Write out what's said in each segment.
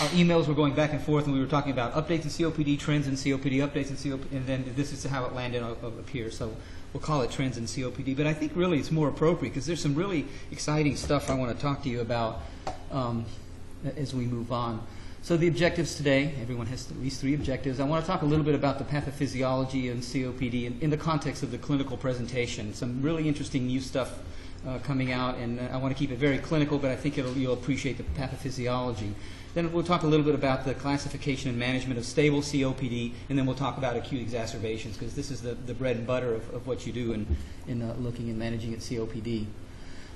our emails were going back and forth, and we were talking about updates in COPD, trends in COPD, updates in COPD, and then this is how it landed up, here. So we'll call it trends in COPD. But I think really it's more appropriate because there's some really exciting stuff I want to talk to you about um, as we move on. So the objectives today, everyone has at least three objectives. I want to talk a little bit about the pathophysiology and COPD in, in the context of the clinical presentation. Some really interesting new stuff uh, coming out, and I want to keep it very clinical, but I think you'll appreciate the pathophysiology. Then we'll talk a little bit about the classification and management of stable COPD, and then we'll talk about acute exacerbations, because this is the, the bread and butter of, of what you do in, in uh, looking and managing at COPD.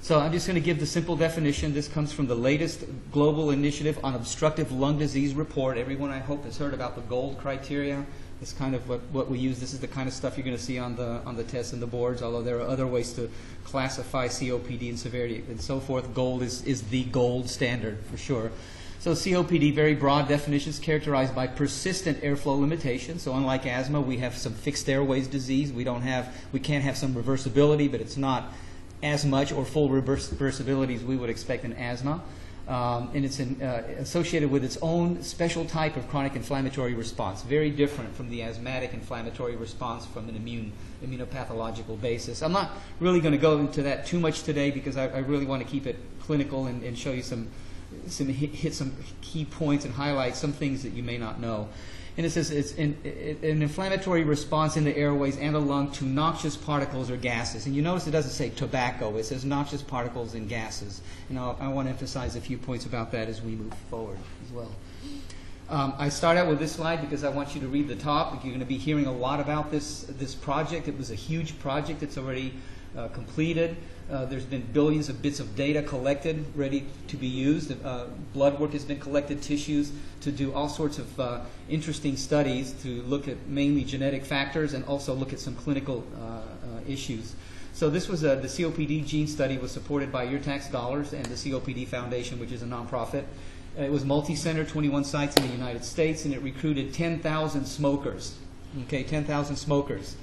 So I'm just going to give the simple definition. This comes from the latest Global Initiative on Obstructive Lung Disease report. Everyone, I hope, has heard about the GOLD criteria. It's kind of what, what we use. This is the kind of stuff you're going to see on the, on the tests and the boards, although there are other ways to classify COPD and severity and so forth. GOLD is, is the gold standard for sure. So COPD, very broad definitions, characterized by persistent airflow limitation. So unlike asthma, we have some fixed airways disease. We don't have, we can have some reversibility, but it's not as much or full reversibility as we would expect in asthma. Um, and it's in, uh, associated with its own special type of chronic inflammatory response, very different from the asthmatic inflammatory response from an immune immunopathological basis. I'm not really going to go into that too much today because I, I really want to keep it clinical and, and show you some, some hit, hit, some key points and highlight some things that you may not know. And it says it's an, an, inflammatory response in the airways and the lung to noxious particles or gases. And you notice it doesn't say tobacco, it says noxious particles and gases. And I'll, i want to emphasize a few points about that as we move forward as well. Um, I start out with this slide because I want you to read the top. You're going to be hearing a lot about this, this project. It was a huge project. It's already uh, completed. Uh, there's been billions of bits of data collected, ready to be used. Uh, blood work has been collected, tissues, to do all sorts of uh, interesting studies to look at mainly genetic factors and also look at some clinical uh, uh, issues. So this was a, the COPD gene study was supported by your tax dollars and the COPD Foundation, which is a nonprofit. It was multi-center, 21 sites in the United States, and it recruited 10,000 smokers. Okay, 10,000 smokers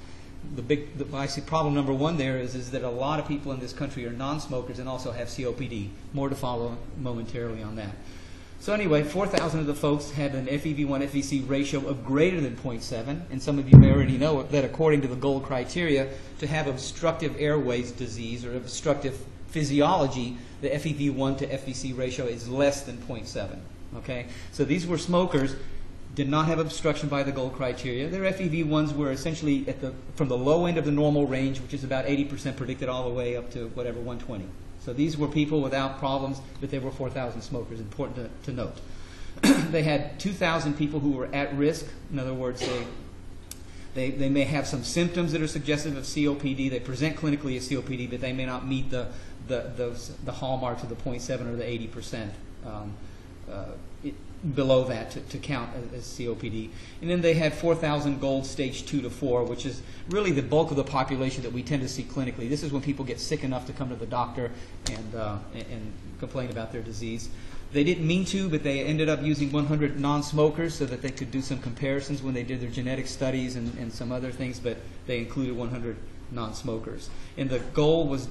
the big, the, I see problem number one there is, is that a lot of people in this country are non-smokers and also have COPD. More to follow momentarily on that. So anyway, 4,000 of the folks had an FEV1 FVC ratio of greater than 0.7, and some of you may already know that according to the GOLD criteria, to have obstructive airways disease or obstructive physiology, the FEV1 to FVC ratio is less than 0.7. Okay, so these were smokers did not have obstruction by the GOLD criteria. Their FEV1s were essentially at the, from the low end of the normal range, which is about 80% predicted all the way up to whatever, 120. So these were people without problems, but they were 4,000 smokers, important to, to note. they had 2,000 people who were at risk. In other words, they, they, they may have some symptoms that are suggestive of COPD. They present clinically as COPD, but they may not meet the, the, the, the hallmarks of the 0.7 or the 80%. Um, uh, below that to, to count as, COPD. And then they had 4,000 gold stage 2 to 4, which is really the bulk of the population that we tend to see clinically. This is when people get sick enough to come to the doctor and, uh, and, complain about their disease. They didn't mean to, but they ended up using 100 non-smokers so that they could do some comparisons when they did their genetic studies and, and some other things, but they included 100 non-smokers. And the goal was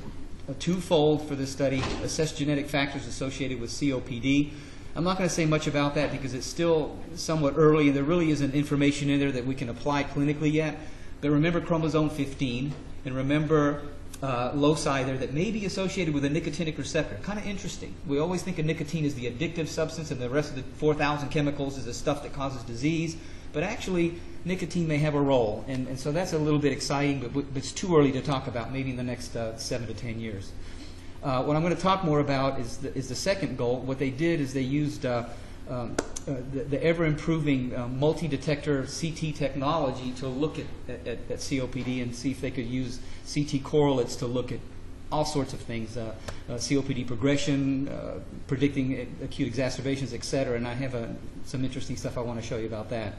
twofold for this study, assess genetic factors associated with COPD, I'm not going to say much about that because it's still somewhat early and there really isn't information in there that we can apply clinically yet. But remember chromosome 15 and remember uh, loci there that may be associated with a nicotinic receptor. Kind of interesting. We always think of nicotine as the addictive substance and the rest of the 4,000 chemicals is the stuff that causes disease. But actually, nicotine may have a role. And, and so that's a little bit exciting, but, but it's too early to talk about, maybe in the next uh, seven to ten years. Uh, what I'm going to talk more about is the, is the second goal. What they did is they used uh, um, uh, the, the, ever improving uh, multi detector CT technology to look at, at, at, COPD and see if they could use CT correlates to look at all sorts of things uh, uh, COPD progression, predicting acute exacerbations, et cetera. And I have some interesting stuff I want to show you about that.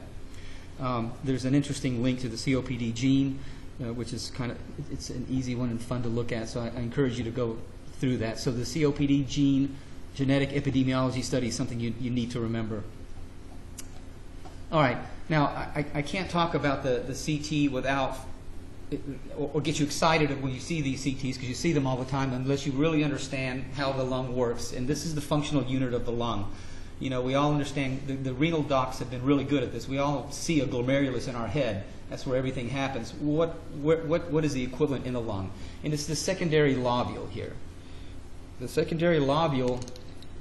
Um, there's an interesting link to the COPD gene. Uh, which is kind of it's an easy one and fun to look at. So I, I, encourage you to go through that. So the COPD gene genetic epidemiology study is something you, you need to remember. All right. Now, I, I can't talk about the, the CT without, or, get you excited when you see these CTs, because you see them all the time, unless you really understand how the lung works. And this is the functional unit of the lung. You know, we all understand the, the renal docs have been really good at this. We all see a glomerulus in our head. That's where everything happens. What, what, what, what is the equivalent in the lung? And it's the secondary lobule here. The secondary lobule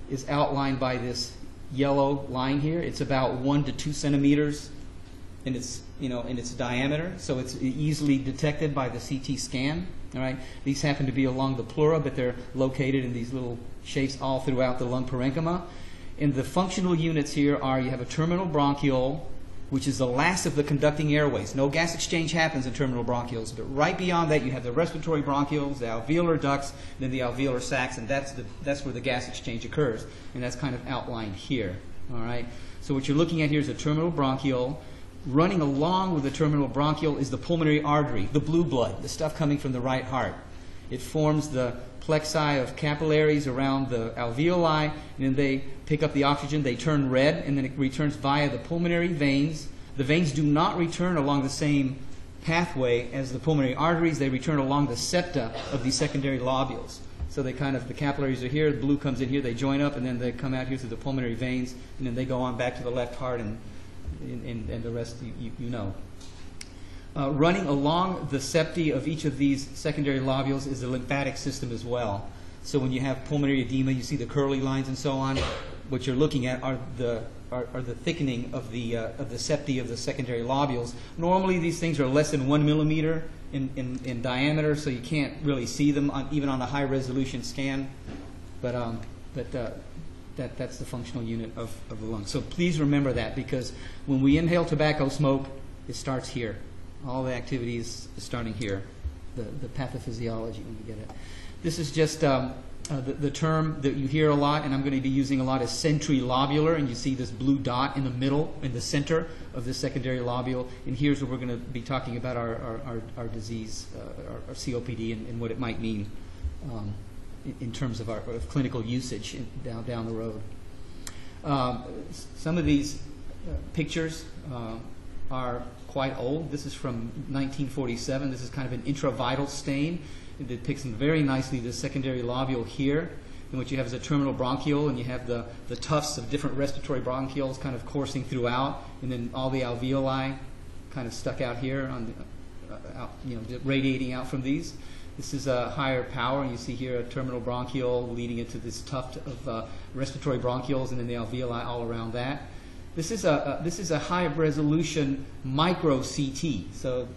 is outlined by this yellow line here. It's about one to two centimeters in its, you know, in its diameter, so it's easily detected by the CT scan. All right, these happen to be along the pleura, but they're located in these little shapes all throughout the lung parenchyma. And the functional units here are you have a terminal bronchiole, which is the last of the conducting airways. No gas exchange happens in terminal bronchioles, but right beyond that you have the respiratory bronchioles, the alveolar ducts, then the alveolar sacs, and that's, the, that's where the gas exchange occurs. And that's kind of outlined here. All right. So what you're looking at here is a terminal bronchiole. Running along with the terminal bronchiole is the pulmonary artery, the blue blood, the stuff coming from the right heart. It forms the plexi of capillaries around the alveoli, and then they pick up the oxygen, they turn red, and then it returns via the pulmonary veins. The veins do not return along the same pathway as the pulmonary arteries, they return along the septa of these secondary lobules. So they kind of, the capillaries are here, the blue comes in here, they join up, and then they come out here through the pulmonary veins, and then they go on back to the left heart, and, and, and the rest you, you, you know. Uh, running along the septi of each of these secondary lobules is the lymphatic system as well. So when you have pulmonary edema, you see the curly lines and so on. What you're looking at are the are, are the thickening of the uh, of the septi of the secondary lobules. Normally, these things are less than one millimeter in, in, in diameter, so you can't really see them on, even on a high resolution scan. But um, but uh, that that's the functional unit of, of the lung. So please remember that because when we inhale tobacco smoke, it starts here all the activities starting here, the, the pathophysiology when you get it. This is just um, uh, the, the, term that you hear a lot, and I'm going to be using a lot, is centrilobular, and you see this blue dot in the middle, in the center of the secondary lobule, and here's where we're going to be talking about our, our, our, our disease, uh, our, our, COPD, and, and, what it might mean um, in, in, terms of our of clinical usage in, down, down the road. Um, some of these uh, pictures uh, are quite old. This is from 1947. This is kind of an intravital stain. It depicts very nicely the secondary lobule here. And what you have is a terminal bronchiole, and you have the, the tufts of different respiratory bronchioles kind of coursing throughout, and then all the alveoli kind of stuck out here, on the, uh, out, you know, radiating out from these. This is a higher power. And you see here a terminal bronchiole leading into this tuft of uh, respiratory bronchioles, and then the alveoli all around that. This is a, a, this is a high resolution micro CT. So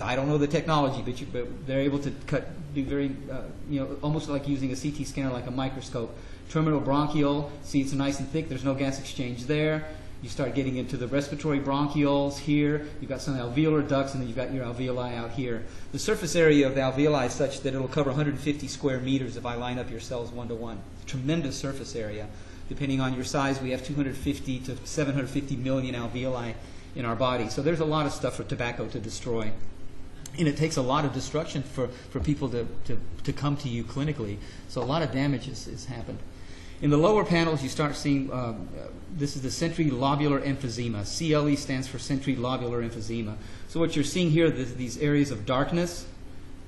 I don't know the technology, but, you, but they're able to cut, do very, uh, you know, almost like using a CT scanner like a microscope. Terminal bronchiole, see it's nice and thick. There's no gas exchange there. You start getting into the respiratory bronchioles here. You've got some alveolar ducts, and then you've got your alveoli out here. The surface area of the alveoli is such that it'll cover 150 square meters if I line up your cells one to one. Tremendous surface area depending on your size, we have 250 to 750 million alveoli in our body. So there's a lot of stuff for tobacco to destroy. And it takes a lot of destruction for, for people to, to, to come to you clinically. So a lot of damage has, has happened. In the lower panels, you start seeing uh, this is the centrilobular emphysema. CLE stands for centrilobular emphysema. So what you're seeing here, these areas of darkness,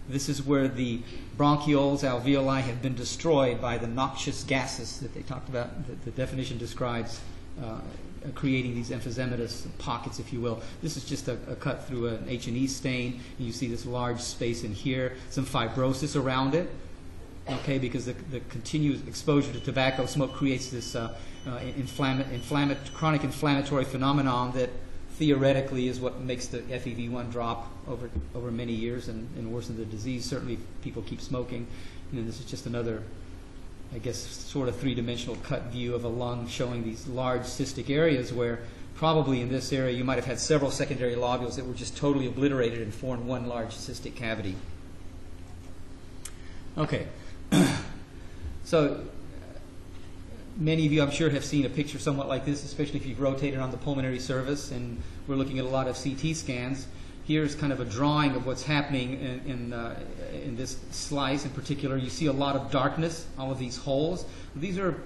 this is where the bronchioles, alveoli have been destroyed by the noxious gases that they talked about, that the definition describes, uh, creating these emphysematous pockets, if you will. This is just a, a cut through an H&E stain. And you see this large space in here, some fibrosis around it, okay, because the, the continuous exposure to tobacco smoke creates this uh, uh, inflama- chronic inflammatory phenomenon that theoretically is what makes the FEV1 drop over over many years and, and worsen the disease. Certainly, people keep smoking. And this is just another, I guess, sort of three-dimensional cut view of a lung showing these large cystic areas where probably in this area you might have had several secondary lobules that were just totally obliterated and formed one large cystic cavity. Okay. so many of you, I'm sure, have seen a picture somewhat like this, especially if you've rotated on the pulmonary service, and we're looking at a lot of CT scans. Here's kind of a drawing of what's happening in, in, uh, in this slice in particular. You see a lot of darkness, all of these holes. These are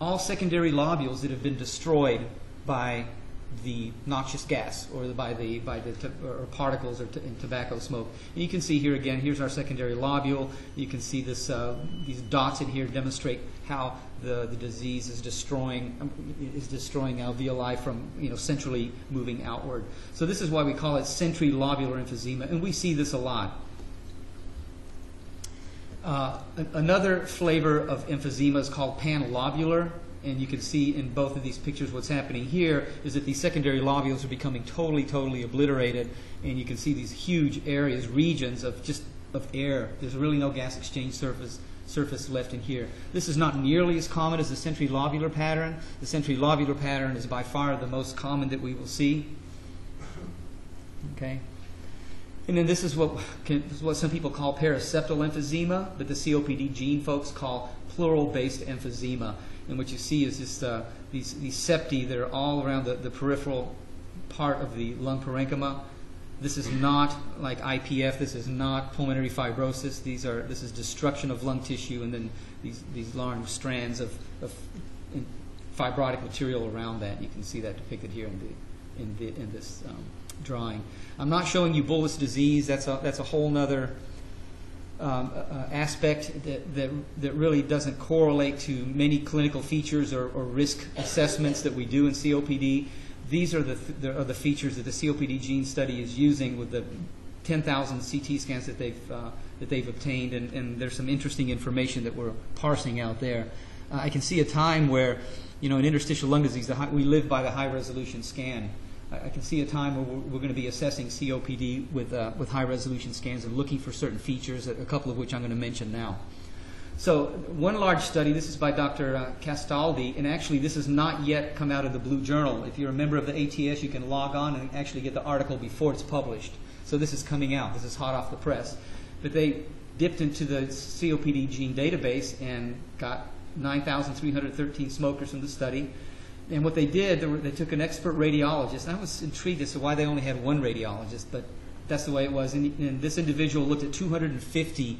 all secondary lobules that have been destroyed by the noxious gas or the, by the by the or particles or in tobacco smoke. And you can see here again. Here's our secondary lobule. You can see this uh, these dots in here demonstrate how the, the disease is destroying um, is destroying alveoli from you know centrally moving outward. So this is why we call it centrilobular emphysema, and we see this a lot. Uh, another flavor of emphysema is called panlobular, and you can see in both of these pictures what's happening here is that these secondary lobules are becoming totally, totally obliterated, and you can see these huge areas, regions of just of air. There's really no gas exchange surface surface left in here. This is not nearly as common as the centrilobular pattern. The centrilobular pattern is by far the most common that we will see. Okay. And then this is what, can, this is what some people call paraseptal emphysema, but the COPD gene folks call pleural-based emphysema. And what you see is just uh, these, these septi that are all around the, the peripheral part of the lung parenchyma. This is not like IPF. This is not pulmonary fibrosis. These are this is destruction of lung tissue, and then these these long strands of, of fibrotic material around that. You can see that depicted here in the in the in this um, drawing. I'm not showing you bullous disease. That's a that's a whole other um, uh, aspect that, that that really doesn't correlate to many clinical features or, or risk assessments that we do in COPD these are the, the, are the features that the COPD gene study is using with the 10,000 CT scans that they've, uh, that they've obtained, and, and, there's some interesting information that we're parsing out there. Uh, I can see a time where, you know, in interstitial lung disease, high, we live by the high resolution scan. I, I can see a time where we're, we're, going to be assessing COPD with, uh, with high resolution scans and looking for certain features, a couple of which I'm going to mention now. So one large study, this is by Dr. Uh, Castaldi, and actually this has not yet come out of the Blue Journal. If you're a member of the ATS, you can log on and actually get the article before it's published. So this is coming out. This is hot off the press. But they dipped into the COPD gene database and got 9,313 smokers from the study. And what they did, they, were, they took an expert radiologist. I was intrigued as to why they only had one radiologist, but that's the way it was. And, and this individual looked at 250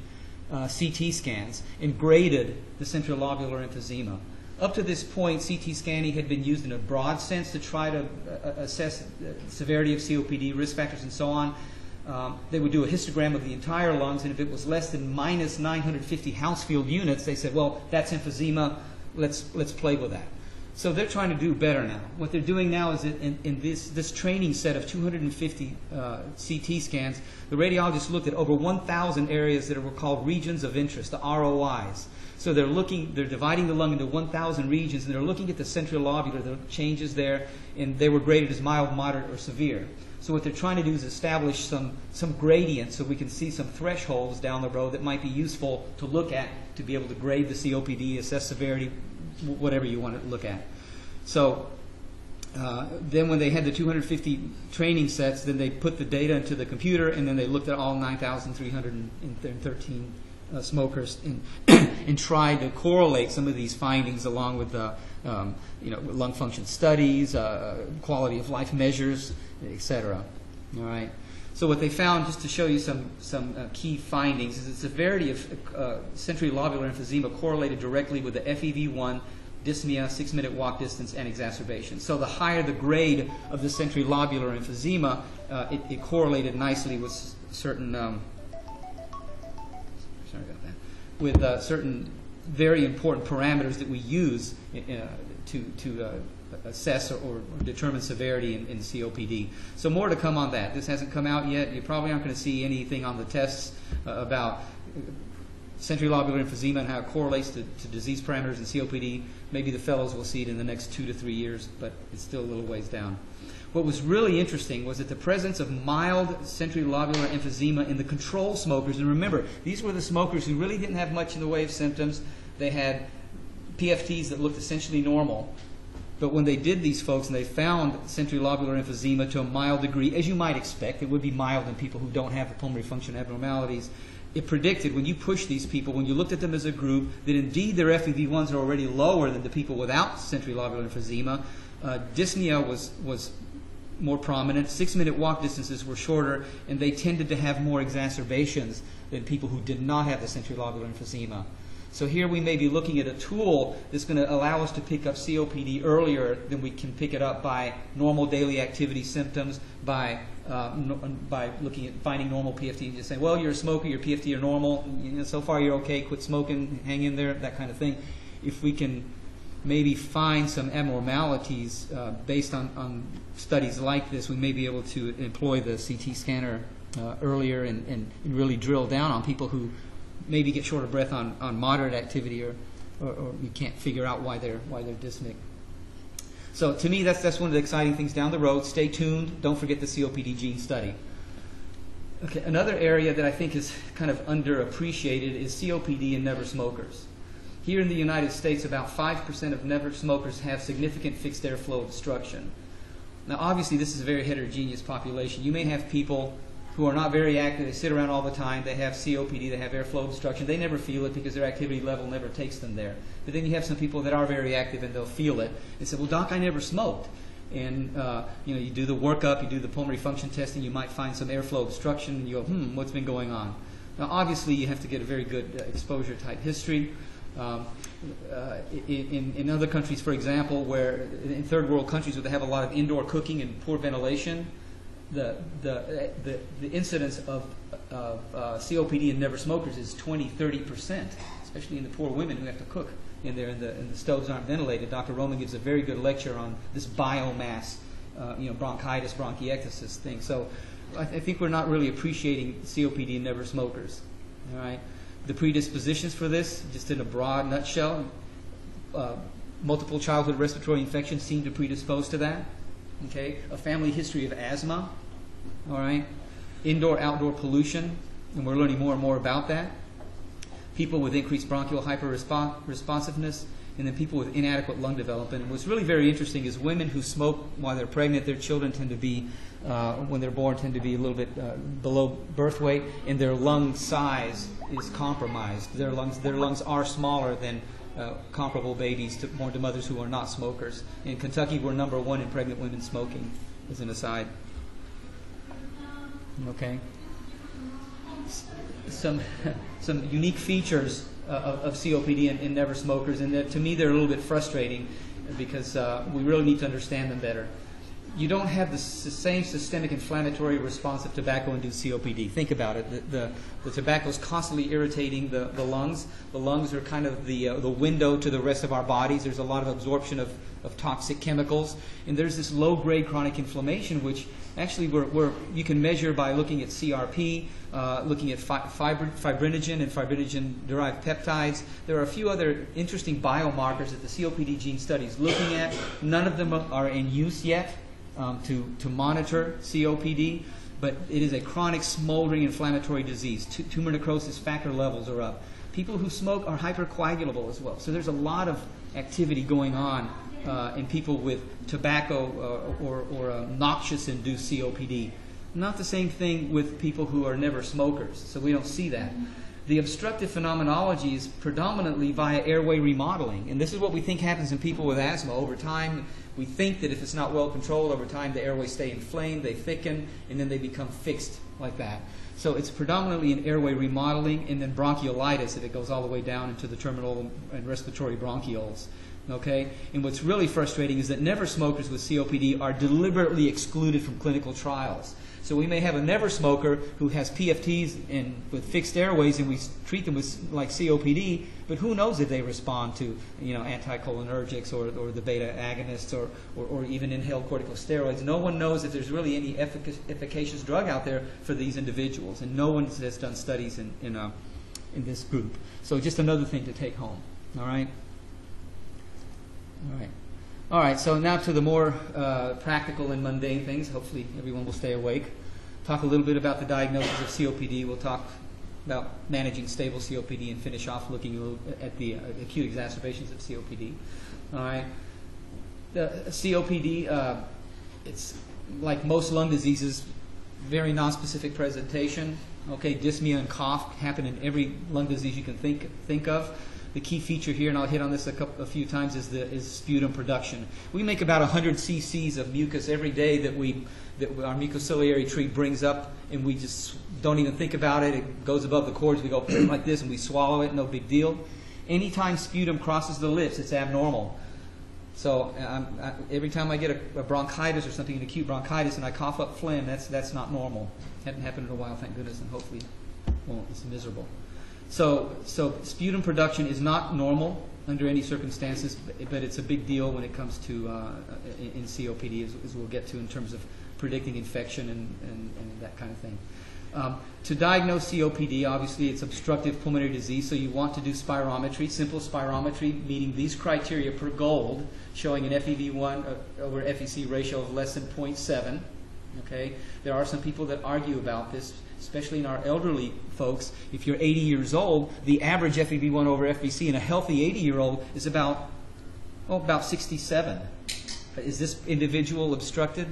uh, CT scans and graded the centrilobular emphysema. Up to this point, CT scanning had been used in a broad sense to try to uh, assess the severity of COPD, risk factors, and so on. Um, they would do a histogram of the entire lungs, and if it was less than minus 950 Hounsfield units, they said, well, that's emphysema, let's, let's play with that. So they're trying to do better now. What they're doing now is in, in this, this training set of 250 uh, CT scans, the radiologists looked at over 1,000 areas that were called regions of interest, the ROIs. So they're looking, they're dividing the lung into 1,000 regions, and they're looking at the central lobular, the changes there, and they were graded as mild, moderate, or severe. So what they're trying to do is establish some, some gradients so we can see some thresholds down the road that might be useful to look at to be able to grade the COPD, assess severity, whatever you want to look at. So uh, then when they had the 250 training sets, then they put the data into the computer, and then they looked at all 9,313 uh, smokers and, and tried to correlate some of these findings along with the um, you know, lung function studies, uh, quality of life measures, etc. All right. So what they found, just to show you some some uh, key findings, is the severity of uh, centrilobular emphysema correlated directly with the FEV1 dyspnea, six minute walk distance, and exacerbation. So the higher the grade of the centrilobular emphysema, uh, it, it, correlated nicely with certain, um, sorry about that, with uh, certain very important parameters that we use uh, to, to uh, assess or, or, determine severity in, in, COPD. So more to come on that. This hasn't come out yet. You probably aren't going to see anything on the tests uh, about centrilobular emphysema and how it correlates to, to, disease parameters in COPD. Maybe the fellows will see it in the next two to three years, but it's still a little ways down. What was really interesting was that the presence of mild centrilobular emphysema in the control smokers, and remember, these were the smokers who really didn't have much in the way of symptoms. They had PFTs that looked essentially normal. But when they did these folks and they found centrilobular emphysema to a mild degree, as you might expect, it would be mild in people who don't have the pulmonary function abnormalities, it predicted when you push these people, when you looked at them as a group, that indeed their FEV1s are already lower than the people without centrilobular emphysema. Uh, dyspnea was, was more prominent. Six minute walk distances were shorter, and they tended to have more exacerbations than people who did not have the centrilobular emphysema. So here we may be looking at a tool that's going to allow us to pick up COPD earlier than we can pick it up by normal daily activity symptoms, by uh, no, by looking at finding normal PFT and just saying, well, you're a smoker, your PFT are normal, you know, so far you're okay, quit smoking, hang in there, that kind of thing. If we can maybe find some abnormalities uh, based on, on studies like this, we may be able to employ the CT scanner uh, earlier and, and really drill down on people who maybe get short of breath on, on moderate activity or, or, or you can't figure out why they're, why they're dyspneic. So to me, that's, that's one of the exciting things down the road. Stay tuned. Don't forget the COPD gene study. Okay, another area that I think is kind of underappreciated is COPD in never smokers. Here in the United States, about 5% of never smokers have significant fixed airflow obstruction. Now, obviously, this is a very heterogeneous population. You may have people who are not very active, they sit around all the time, they have COPD, they have airflow obstruction, they never feel it because their activity level never takes them there. But then you have some people that are very active and they'll feel it and say, well, doc, I never smoked. And uh, you know, you do the workup, you do the pulmonary function testing, you might find some airflow obstruction, and you go, hmm, what's been going on? Now, obviously, you have to get a very good uh, exposure type history. Um, uh, in, in other countries, for example, where in third world countries where they have a lot of indoor cooking and poor ventilation, the, the, the, the incidence of, of uh, COPD in never smokers is 20, 30%, especially in the poor women who have to cook in there and the, and the stoves aren't ventilated. Dr. Roman gives a very good lecture on this biomass, uh, you know, bronchitis, bronchiectasis thing. So I, th- I think we're not really appreciating COPD in never smokers. All right. The predispositions for this, just in a broad nutshell, uh, multiple childhood respiratory infections seem to predispose to that. Okay, a family history of asthma, all right? Indoor outdoor pollution, and we're learning more and more about that. People with increased bronchial hyperresponsiveness, and then people with inadequate lung development. And what's really very interesting is women who smoke while they're pregnant, their children tend to be, uh, when they're born, tend to be a little bit uh, below birth weight, and their lung size is compromised. Their lungs, their lungs are smaller than uh, comparable babies to, born to mothers who are not smokers. In Kentucky, we're number one in pregnant women smoking, as an aside. Okay. Some some unique features uh, of, of, COPD in, never smokers, and to me they're a little bit frustrating because uh, we really need to understand them better. You don't have the same systemic inflammatory response of tobacco-induced COPD. Think about it. The, the, the tobacco is constantly irritating the, the lungs. The lungs are kind of the, uh, the window to the rest of our bodies. There's a lot of absorption of, of toxic chemicals. And there's this low-grade chronic inflammation, which Actually, we're, we're, you can measure by looking at CRP, uh, looking at fi- fibrinogen and fibrinogen-derived peptides. There are a few other interesting biomarkers that the COPD gene study is looking at. None of them are in use yet um, to, to monitor COPD, but it is a chronic smoldering inflammatory disease. T- tumor necrosis factor levels are up. People who smoke are hypercoagulable as well. So there's a lot of activity going on uh, in people with tobacco uh, or, or uh, noxious induced COPD. Not the same thing with people who are never smokers, so we don't see that. The obstructive phenomenology is predominantly via airway remodeling, and this is what we think happens in people with asthma. Over time, we think that if it's not well controlled, over time the airways stay inflamed, they thicken, and then they become fixed like that. So it's predominantly an airway remodeling and then bronchiolitis if it goes all the way down into the terminal and respiratory bronchioles. Okay? And what's really frustrating is that never smokers with COPD are deliberately excluded from clinical trials. So we may have a never smoker who has PFTs and with fixed airways, and we treat them with like COPD, but who knows if they respond to you know anticholinergics or, or the beta agonists or, or, or even inhaled corticosteroids. No one knows if there's really any effic- efficacious drug out there for these individuals, and no one has done studies in in, uh, in this group. So just another thing to take home. All right. All right. All right, so now to the more uh, practical and mundane things. Hopefully, everyone will stay awake. Talk a little bit about the diagnosis of COPD. We'll talk about managing stable COPD and finish off looking at the uh, acute exacerbations of COPD. All right. The COPD, uh, it's like most lung diseases, very nonspecific presentation. Okay, dyspnea and cough happen in every lung disease you can think think of the key feature here, and I'll hit on this a, couple, a few times, is the is sputum production. We make about 100 cc's of mucus every day that we that our mucociliary tree brings up, and we just don't even think about it. It goes above the cords. We go like this, and we swallow it. No big deal. Anytime sputum crosses the lips, it's abnormal. So um, I, every time I get a, a, bronchitis or something, an acute bronchitis, and I cough up phlegm, that's that's not normal. Hadn't happened in a while, thank goodness, and hopefully won't. It's miserable. So so sputum production is not normal under any circumstances, but it's a big deal when it comes to uh, in, COPD, as, as, we'll get to in terms of predicting infection and, and, and that kind of thing. Um, to diagnose COPD, obviously it's obstructive pulmonary disease, so you want to do spirometry, simple spirometry, meeting these criteria per GOLD, showing an FEV1 uh, over FVC ratio of less than 0.7. Okay, there are some people that argue about this, especially in our elderly folks. If you're 80 years old, the average FEV1 over FVC in a healthy 80 year old is about, oh, about 67. Is this individual obstructed?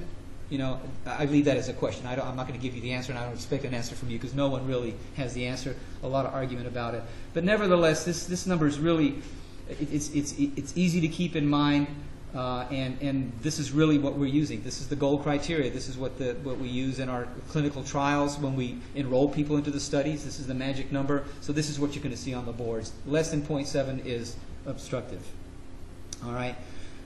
you know, I leave that as a question. I am not going to give you the answer, and I don't expect an answer from you because no one really has the answer. A lot of argument about it, but nevertheless, this this number is really it's it's it's easy to keep in mind, uh, and and this is really what we're using. This is the gold criteria. This is what the what we use in our clinical trials when we enroll people into the studies. This is the magic number. So this is what you're going to see on the boards. Less than 0.7 is obstructive. All right.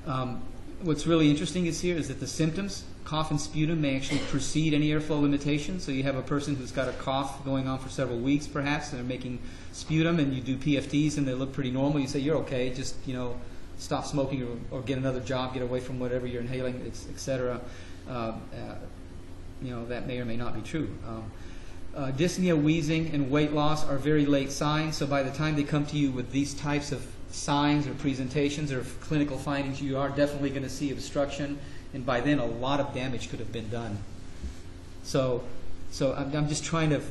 Um, what's really interesting is here is that the symptoms cough and sputum may actually precede any airflow limitation. So you have a person who's got a cough going on for several weeks, perhaps, and they're making sputum, and you do PFTs, and they look pretty normal. You say you're okay, just you know, stop smoking or, or get another job, get away from whatever you're inhaling, etc. Uh, uh, you know that may or may not be true. Um, uh, dyspnea, wheezing, and weight loss are very late signs. So by the time they come to you with these types of signs or presentations or clinical findings, you are definitely going to see obstruction and by then a lot of damage could have been done. So, so I'm, I'm just trying to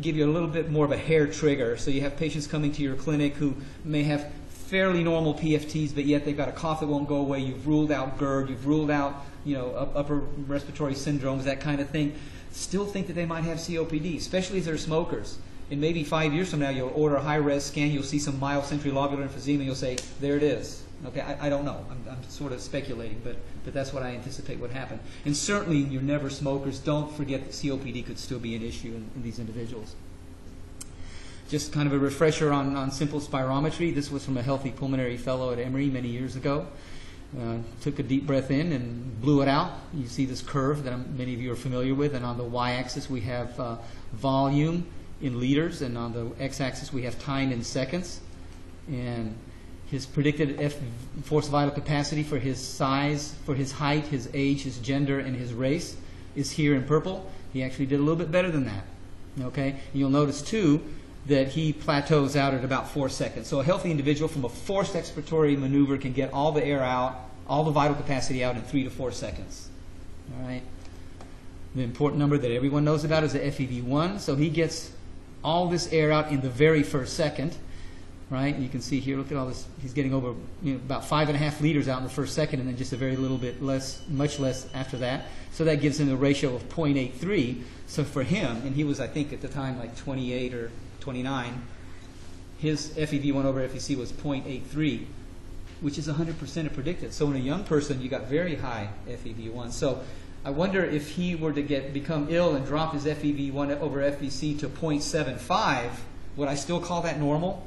give you a little bit more of a hair trigger. So you have patients coming to your clinic who may have fairly normal PFTs, but yet they've got a cough that won't go away. You've ruled out GERD, you've ruled out you know upper respiratory syndromes, that kind of thing. Still think that they might have COPD, especially if they're smokers. And maybe five years from now, you'll order a high-res scan, you'll see some mild central lobular emphysema, you'll say, there it is. Okay, I, I don't know. I'm, I'm, sort of speculating, but, but that's what I anticipate would happen. And certainly, you're never smokers. Don't forget that COPD could still be an issue in, in these individuals. Just kind of a refresher on, on simple spirometry. This was from a healthy pulmonary fellow at Emory many years ago. Uh, took a deep breath in and blew it out. You see this curve that many of you are familiar with, and on the y-axis we have uh, volume in liters, and on the x-axis we have time in seconds. And his predicted F force vital capacity for his size, for his height, his age, his gender, and his race is here in purple. He actually did a little bit better than that. Okay? You'll notice too that he plateaus out at about four seconds. So a healthy individual from a forced expiratory maneuver can get all the air out, all the vital capacity out in three to four seconds. All right? The important number that everyone knows about is the FEV1. So he gets all this air out in the very first second right? You can see here, look at all this. He's getting over you know, about five and a half liters out in the first second, and then just a very little bit less, much less after that. So that gives him a ratio of 0.83. So for him, and he was, I think, at the time like 28 or 29, his FEV1 over FVC was 0.83, which is 100% predicted. So in a young person, you got very high FEV1. So I wonder if he were to get become ill and drop his FEV1 over FVC to 0.75, would I still call that normal?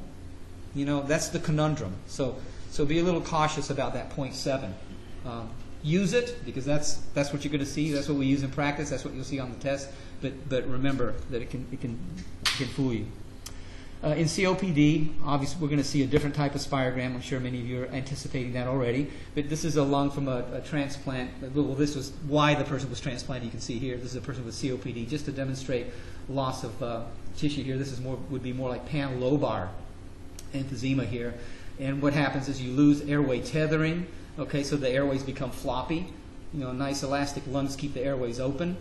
You know, that's the conundrum. So, so be a little cautious about that 0.7. Um, use it because that's that's what you're going to see. That's what we use in practice. That's what you'll see on the test. But but remember that it can it can it can fool you. Uh, in COPD, obviously we're going to see a different type of spirogram. I'm sure many of you are anticipating that already. But this is a lung from a, a transplant. Well, this was why the person was transplanted. You can see here. This is a person with COPD, just to demonstrate loss of uh, tissue here. This is more would be more like panlobar emphysema here. And what happens is you lose airway tethering. Okay, so the airways become floppy. You know, nice elastic lungs keep the airways open.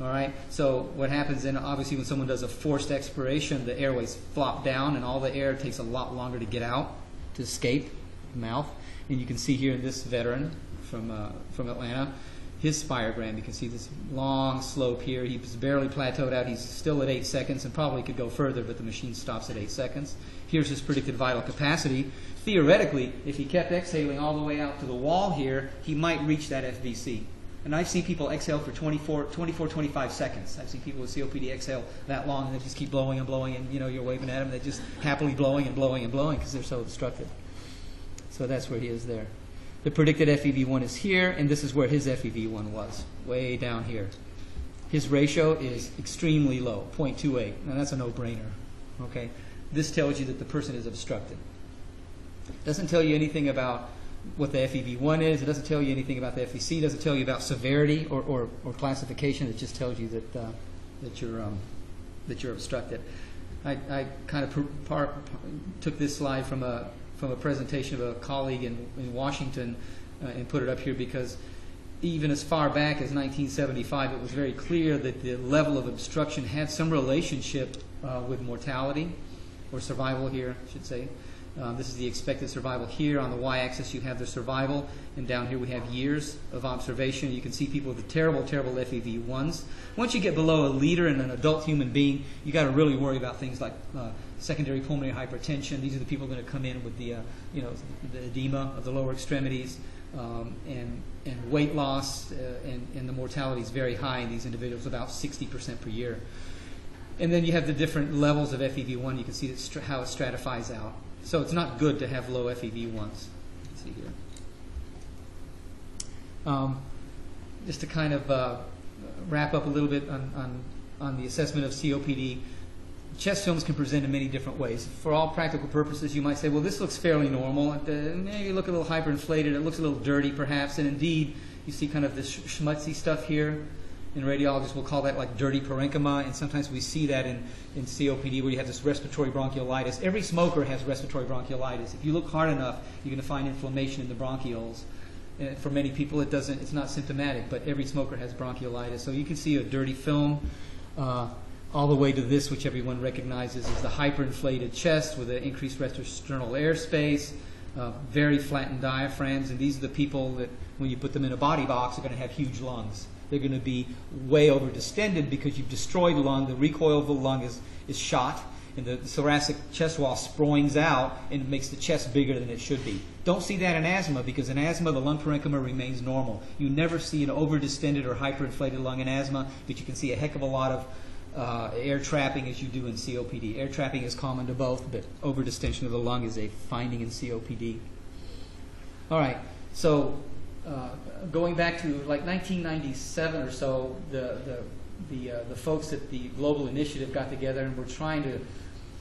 All right. So what happens then? Obviously, when someone does a forced expiration, the airways flop down, and all the air takes a lot longer to get out, to escape the mouth. And you can see here this veteran from uh, from Atlanta, his spirogram. You can see this long slope here. He's barely plateaued out. He's still at eight seconds, and probably could go further, but the machine stops at eight seconds. Here's his predicted vital capacity. Theoretically, if he kept exhaling all the way out to the wall here, he might reach that FVC. And I've seen people exhale for 24, 24, 25 seconds. I've seen people with COPD exhale that long, and they just keep blowing and blowing, and you know you're waving at them. They're just happily blowing and blowing and blowing because they're so obstructed. So that's where he is there. The predicted FEV1 is here, and this is where his FEV1 was, way down here. His ratio is extremely low, 0.28. Now that's a no-brainer. Okay, this tells you that the person is obstructed. It Doesn't tell you anything about what the FEV1 is. It doesn't tell you anything about the FVC. It doesn't tell you about severity or, or, or classification. It just tells you that uh, that you're um, that you're obstructed. I, I kind of par- took this slide from a from a presentation of a colleague in, in Washington uh, and put it up here because even as far back as 1975, it was very clear that the level of obstruction had some relationship uh, with mortality or survival here, I should say. Uh, this is the expected survival here. On the y-axis, you have the survival, and down here we have years of observation. You can see people with the terrible, terrible FEV1s. Once you get below a liter in an adult human being, you got to really worry about things like uh, secondary pulmonary hypertension. These are the people going to come in with the, uh, you know, the edema of the lower extremities, um, and and weight loss, uh, and, and the mortality is very high in these individuals, about 60% per year. And then you have the different levels of FEV1. You can see how it stratifies out. So it's not good to have low FEV1s. Let's see here. Um, just to kind of uh, wrap up a little bit on, on, on the assessment of COPD, chest films can present in many different ways. For all practical purposes, you might say, well, this looks fairly normal. Uh, maybe look a little hyperinflated. It looks a little dirty, perhaps. And indeed, you see kind of this schmutzy stuff here in radiologists, we'll call that like dirty parenchyma, and sometimes we see that in, in COPD where you have this respiratory bronchiolitis. Every smoker has respiratory bronchiolitis. If you look hard enough, you're going to find inflammation in the bronchioles. And for many people, it doesn't. It's not symptomatic, but every smoker has bronchiolitis. So you can see a dirty film. Uh, all the way to this, which everyone recognizes is the hyperinflated chest with an increased retrosternal airspace, uh, very flattened diaphragms, and these are the people that, when you put them in a body box, are going to have huge lungs. They're going to be way over distended because you've destroyed the lung. The recoil of the lung is, is shot, and the, thoracic chest wall sprawls out and makes the chest bigger than it should be. Don't see that in asthma because in asthma the lung parenchyma remains normal. You never see an over distended or hyperinflated lung in asthma, but you can see a heck of a lot of uh, air trapping as you do in COPD. Air trapping is common to both, but over distension of the lung is a finding in COPD. All right, so uh, going back to like 1997 or so, the the the, uh, the folks at the Global Initiative got together and were trying to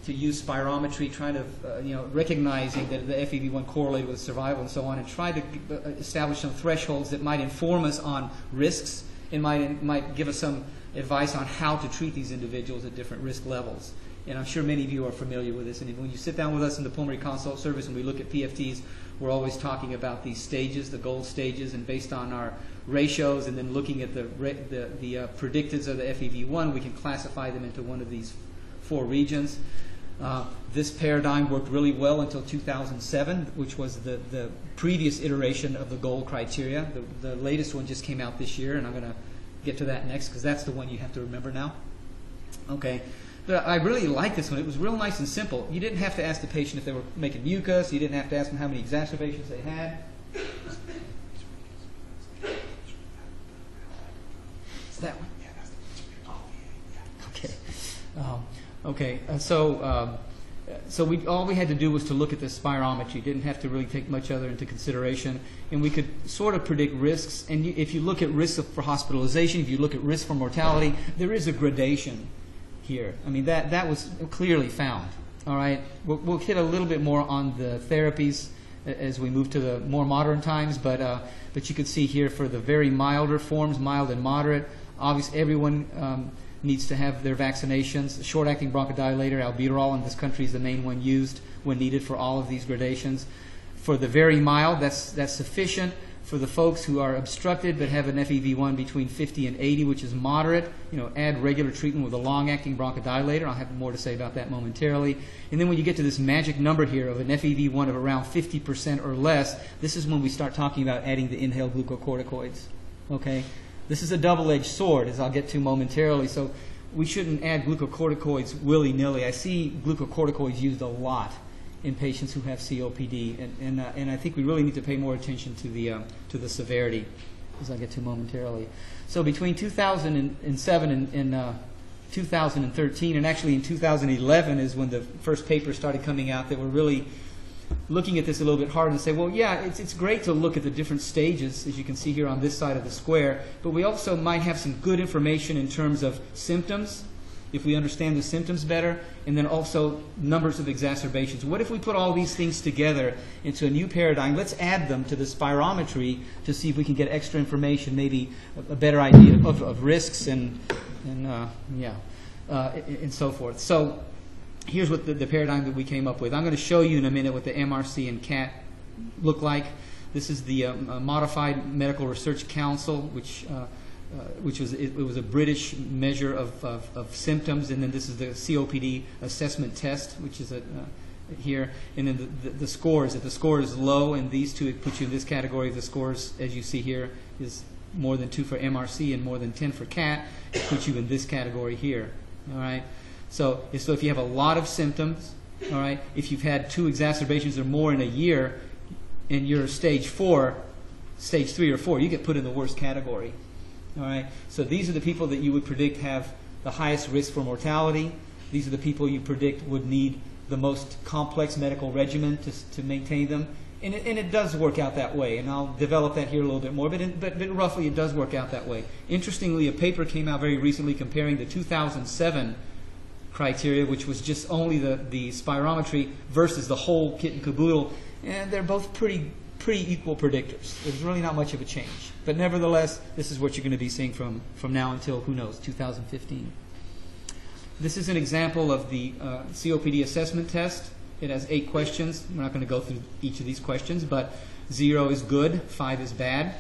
to use spirometry, trying to uh, you know recognizing that the FEV1 correlated with survival and so on, and try to uh, establish some thresholds that might inform us on risks and might might give us some advice on how to treat these individuals at different risk levels. And I'm sure many of you are familiar with this. And when you sit down with us in the pulmonary consult service and we look at PFTs, we're always talking about these stages, the gold stages, and based on our ratios and then looking at the, the, the uh, predictors of the FEV1, we can classify them into one of these four regions. Uh, this paradigm worked really well until 2007, which was the, the previous iteration of the gold criteria. The, the latest one just came out this year, and I'm going to get to that next because that's the one you have to remember now. Okay. But I really like this one. It was real nice and simple. You didn't have to ask the patient if they were making mucus. You didn't have to ask them how many exacerbations they had. Is that one? Okay. Um, okay. Uh, so, um, so we all we had to do was to look at the spirometry. Didn't have to really take much other into consideration, and we could sort of predict risks. And you, if you look at risks for hospitalization, if you look at risk for mortality, there is a gradation here. I mean, that, that was clearly found. All right, we'll, we'll hit a little bit more on the therapies as we move to the more modern times, but, uh, but you can see here for the very milder forms, mild and moderate, obviously everyone um, needs to have their vaccinations. Short-acting bronchodilator, albuterol in this country is the main one used when needed for all of these gradations. For the very mild, that's, that's sufficient for the folks who are obstructed but have an FEV1 between 50 and 80, which is moderate, you know, add regular treatment with a long-acting bronchodilator. I'll have more to say about that momentarily. And then when you get to this magic number here of an FEV1 of around 50% or less, this is when we start talking about adding the inhaled glucocorticoids. Okay? This is a double-edged sword, as I'll get to momentarily. So we shouldn't add glucocorticoids willy-nilly. I see glucocorticoids used a lot in patients who have COPD, and, and, uh, and I think we really need to pay more attention to the, uh, to the severity as I'll get to momentarily. So between 2007 and, and uh, 2013, and actually in 2011 is when the first papers started coming out that were really looking at this a little bit harder and say, well, yeah, it's, it's great to look at the different stages, as you can see here on this side of the square, but we also might have some good information in terms of symptoms, if we understand the symptoms better, and then also numbers of exacerbations. What if we put all these things together into a new paradigm? Let's add them to the spirometry to see if we can get extra information, maybe a, a better idea of, of risks and, and uh, yeah, uh, and, so forth. So here's what the, the, paradigm that we came up with. I'm going to show you in a minute what the MRC and CAT look like. This is the um, uh, Modified Medical Research Council, which uh, uh, which was it, it, was a British measure of, of, of, symptoms, and then this is the COPD assessment test, which is a, uh, here, and then the, the, the, scores. If the score is low in these two, it puts you in this category. The scores, as you see here, is more than two for MRC and more than 10 for CAT, it puts you in this category here. All right. So, so if you have a lot of symptoms, all right, if you've had two exacerbations or more in a year, and you're stage four, stage three or four, you get put in the worst category. All right. So these are the people that you would predict have the highest risk for mortality. These are the people you predict would need the most complex medical regimen to, to maintain them. And it, and it does work out that way. And I'll develop that here a little bit more. But, in, but, but roughly, it does work out that way. Interestingly, a paper came out very recently comparing the 2007 criteria, which was just only the, the spirometry versus the whole kit and caboodle. And they're both pretty pretty equal predictors. There's really not much of a change. But nevertheless, this is what you're going to be seeing from, from now until, who knows, 2015. This is an example of the uh, COPD assessment test. It has eight questions. We're not going to go through each of these questions, but zero is good, five is bad.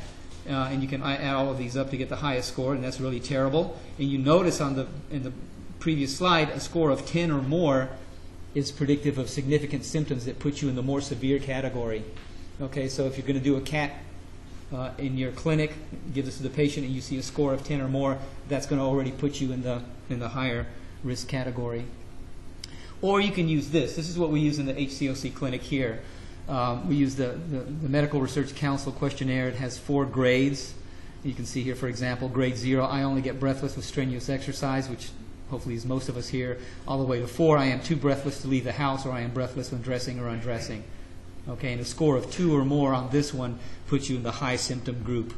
Uh, and you can add all of these up to get the highest score, and that's really terrible. And you notice on the in the previous slide, a score of 10 or more is predictive of significant symptoms that put you in the more severe category. Okay, so if you're going to do a CAT uh, in your clinic, give this to the patient, and you see a score of 10 or more, that's going to already put you in the in the higher risk category. Or you can use this. This is what we use in the HCOC clinic here. Um, we use the, the, the, Medical Research Council questionnaire. It has four grades. You can see here, for example, grade zero, I only get breathless with strenuous exercise, which hopefully is most of us here, all the way to four, I am too breathless to leave the house, or I am breathless when dressing or undressing. Okay, and a score of two or more on this one puts you in the high symptom group.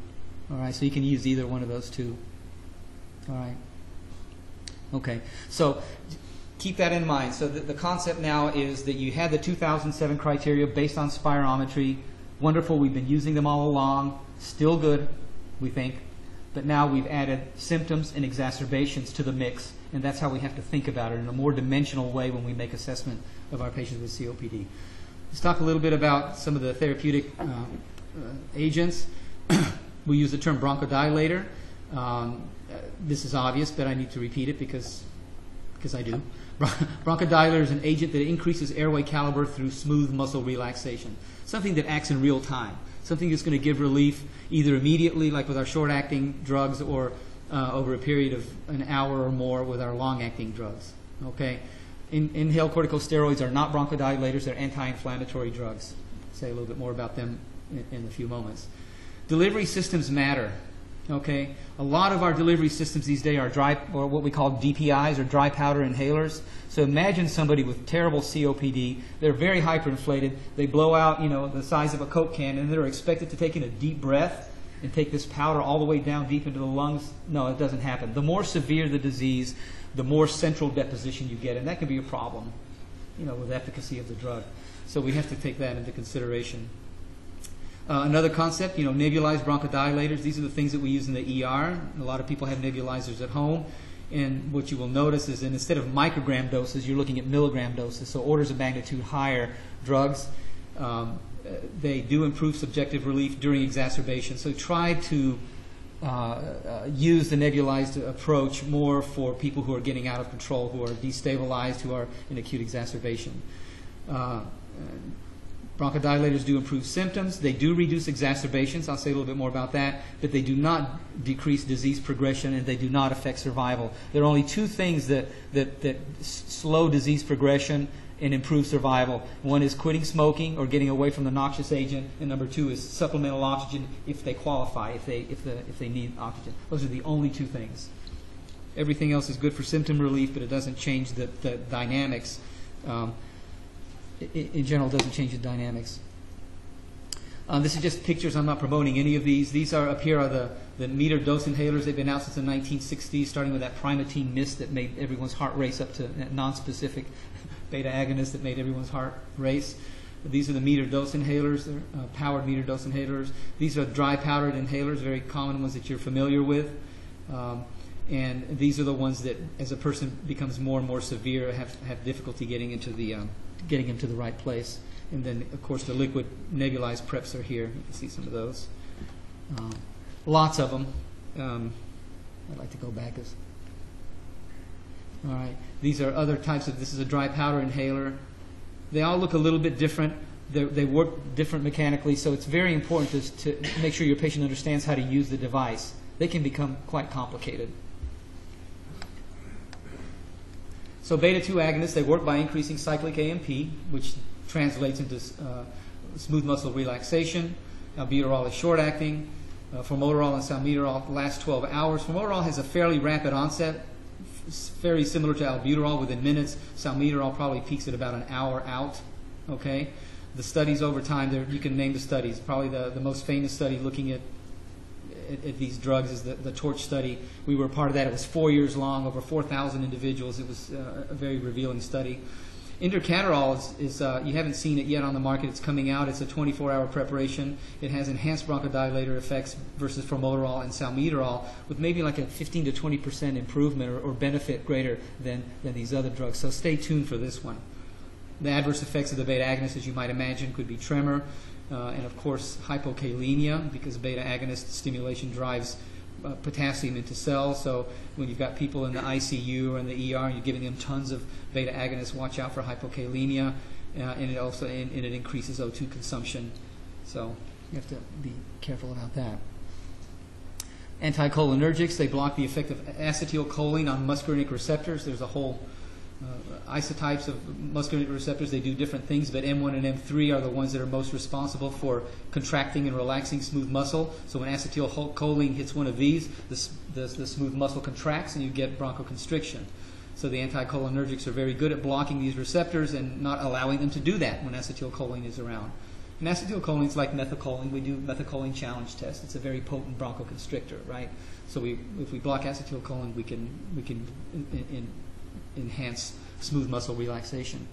All right, so you can use either one of those two. All right. Okay, so keep that in mind. So the, the concept now is that you had the 2007 criteria based on spirometry. Wonderful, we've been using them all along. Still good, we think. But now we've added symptoms and exacerbations to the mix, and that's how we have to think about it in a more dimensional way when we make assessment of our patients with COPD. Let's talk a little bit about some of the therapeutic uh, uh, agents. we use the term bronchodilator. Um, uh, this is obvious, but I need to repeat it because, because I do. bronchodilator is an agent that increases airway caliber through smooth muscle relaxation, something that acts in real time, something that's going to give relief either immediately, like with our short acting drugs, or uh, over a period of an hour or more with our long acting drugs. Okay? In, inhaled corticosteroids are not bronchodilators, they're anti inflammatory drugs. I'll say a little bit more about them in, in a few moments. Delivery systems matter. Okay, a lot of our delivery systems these days are dry, or what we call DPIs, or dry powder inhalers. So imagine somebody with terrible COPD. They're very hyperinflated. They blow out, you know, the size of a Coke can, and they're expected to take in a deep breath and take this powder all the way down deep into the lungs. No, it doesn't happen. The more severe the disease, the more central deposition you get, and that can be a problem, you know, with efficacy of the drug. So we have to take that into consideration. Uh, another concept, you know, nebulized bronchodilators. These are the things that we use in the ER. A lot of people have nebulizers at home. And what you will notice is that instead of microgram doses, you're looking at milligram doses, so orders of magnitude higher drugs. Um, they do improve subjective relief during exacerbation. So try to uh, uh, use the nebulized approach more for people who are getting out of control, who are destabilized, who are in acute exacerbation. Uh, bronchodilators do improve symptoms. They do reduce exacerbations. I'll say a little bit more about that. But they do not decrease disease progression and they do not affect survival. There are only two things that, that, that slow disease progression and improve survival. One is quitting smoking or getting away from the noxious agent, and number two is supplemental oxygen if they qualify, if they, if the, if they need oxygen. Those are the only two things. Everything else is good for symptom relief, but it doesn't change the, the dynamics. Um, in general, it doesn't change the dynamics. Um, this is just pictures. I'm not promoting any of these. These are up here are the, the meter dose inhalers. They've been out since the 1960s, starting with that Primatene Mist that made everyone's heart race up to non-specific beta agonist that made everyone's heart race. These are the meter dose inhalers, they're uh, powered meter dose inhalers. These are dry powdered inhalers, very common ones that you're familiar with. Um, and these are the ones that, as a person becomes more and more severe, have, have difficulty getting into the um, getting into the right place. And then, of course, the liquid nebulized preps are here. You can see some of those. Um, lots of them. Um, I'd like to go back as. All right. These are other types of. This is a dry powder inhaler. They all look a little bit different. They, they work different mechanically, so it's very important to, to make sure your patient understands how to use the device. They can become quite complicated. So beta 2 agonists, they work by increasing cyclic AMP, which translates into uh, smooth muscle relaxation. Albuterol is short acting. Uh, formoterol and salmeterol last 12 hours. Formoterol has a fairly rapid onset, very similar to albuterol within minutes. Salmeterol probably peaks at about an hour out. Okay, the studies over time, there you can name the studies. Probably the, the most famous study looking at at, at these drugs is the, the TORCH study. We were part of that. It was four years long, over 4,000 individuals. It was uh, a very revealing study. Indacaterol is, is uh, you haven't seen it yet on the market. It's coming out. It's a 24-hour preparation. It has enhanced bronchodilator effects versus formoterol and salmeterol, with maybe like a 15 to 20 percent improvement or, or benefit greater than than these other drugs. So stay tuned for this one. The adverse effects of the beta agonist, as you might imagine, could be tremor, uh, and of course hypokalemia, because beta agonist stimulation drives uh, potassium into cells. So when you've got people in the ICU or in the ER, and you're giving them tons of beta agonists, watch out for hypokalemia, uh, and it also and, and it increases O2 consumption. So you have to be careful about that. Anticholinergics, they block the effect of acetylcholine on muscarinic receptors. There's a whole uh, isotypes of muscarinic receptors. They do different things, but M1 and M3 are the ones that are most responsible for contracting and relaxing smooth muscle. So when acetylcholine hits one of these, the, the, the smooth muscle contracts and you get bronchoconstriction. So the anticholinergics are very good at blocking these receptors and not allowing them to do that when acetylcholine is around. And acetylcholine is like methacholine. We do methacholine challenge test. It's a very potent bronchoconstrictor, right? So we, if we block acetylcholine, we can we can in, in, enhance smooth muscle relaxation.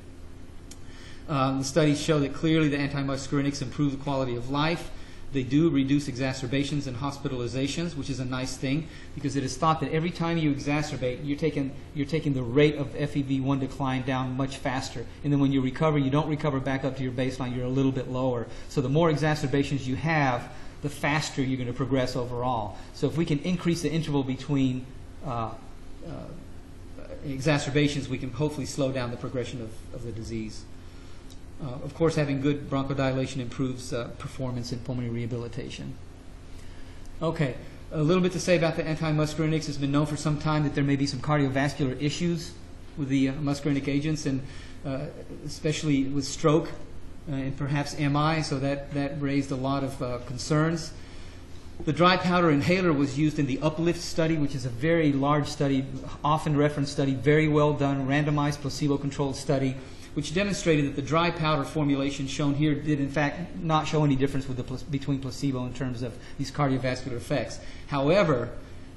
Um, the studies show that clearly the antimuscarinics improve the quality of life. They do reduce exacerbations and hospitalizations, which is a nice thing because it is thought that every time you exacerbate, you're taking, you're taking the rate of FEV1 decline down much faster. And then when you recover, you don't recover back up to your baseline, you're a little bit lower. So the more exacerbations you have, the faster you're going to progress overall. So if we can increase the interval between uh, uh, exacerbations, we can hopefully slow down the progression of, of the disease. Uh, of course, having good bronchodilation improves uh, performance in pulmonary rehabilitation. Okay, a little bit to say about the antimuscarinics. It's been known for some time that there may be some cardiovascular issues with the uh, muscarinic agents, and uh, especially with stroke uh, and perhaps MI, so that, that raised a lot of uh, concerns. The dry powder inhaler was used in the UPLIFT study, which is a very large study, often referenced study, very well done, randomized placebo controlled study, which demonstrated that the dry powder formulation shown here did, in fact, not show any difference with the, between placebo in terms of these cardiovascular effects. However,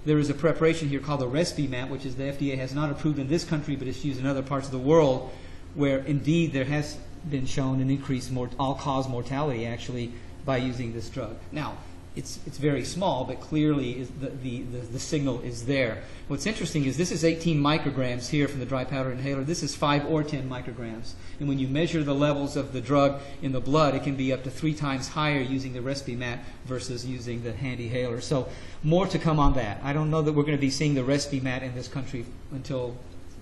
there is a preparation here called the Respimat, which is the FDA has not approved in this country, but it's used in other parts of the world, where indeed there has been shown an increased mort- all-cause mortality actually by using this drug. Now, it's, it's very small, but clearly the, the, the, the, signal is there. What's interesting is this is 18 micrograms here from the dry powder inhaler. This is 5 or 10 micrograms. And when you measure the levels of the drug in the blood, it can be up to three times higher using the Respimat versus using the HandiHaler. So more to come on that. I don't know that we're going to be seeing the Respimat in this country until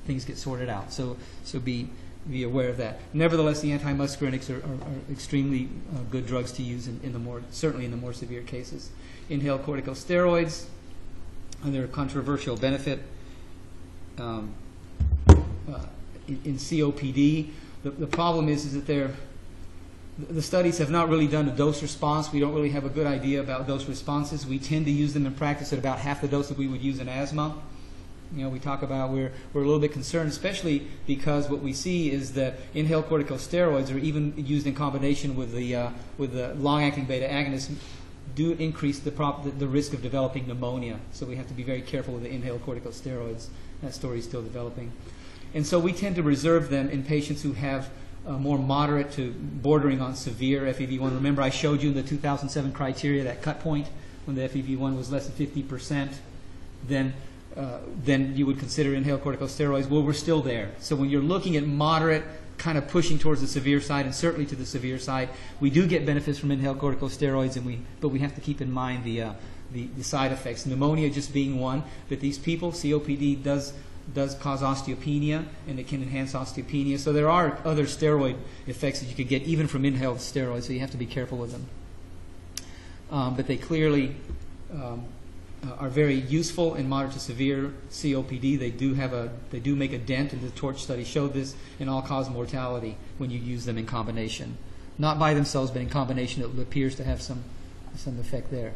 things get sorted out. So, so be be aware of that. Nevertheless, the antimuscarinics are, are, are extremely uh, good drugs to use in, in, the more, certainly in the more severe cases. Inhaled corticosteroids, and their controversial benefit um, uh, in, in, COPD. the, the problem is, is that they're, the studies have not really done a dose response. We don't really have a good idea about dose responses. We tend to use them in practice at about half the dose that we would use in asthma. You know, we talk about we're, we're a little bit concerned, especially because what we see is that inhaled corticosteroids are even used in combination with the, uh, with the long-acting beta agonists do increase the, prop, the, the risk of developing pneumonia. So we have to be very careful with the inhaled corticosteroids. That story is still developing. And so we tend to reserve them in patients who have uh, more moderate to bordering on severe FEV1. Remember, I showed you in the 2007 criteria that cut point when the FEV1 was less than 50%. Then uh, then you would consider inhaled corticosteroids. Well, we're still there. So when you're looking at moderate, kind of pushing towards the severe side, and certainly to the severe side, we do get benefits from inhaled corticosteroids, and we, but we have to keep in mind the, uh, the, the side effects. Pneumonia just being one, but these people, COPD does does cause osteopenia, and it can enhance osteopenia. So there are other steroid effects that you could get even from inhaled steroids. So you have to be careful with them. Um, but they clearly um, are very useful in moderate to severe COPD. They do have a they do make a dent, and the TORCH study showed this in all-cause mortality when you use them in combination, not by themselves, but in combination. It appears to have some some effect there.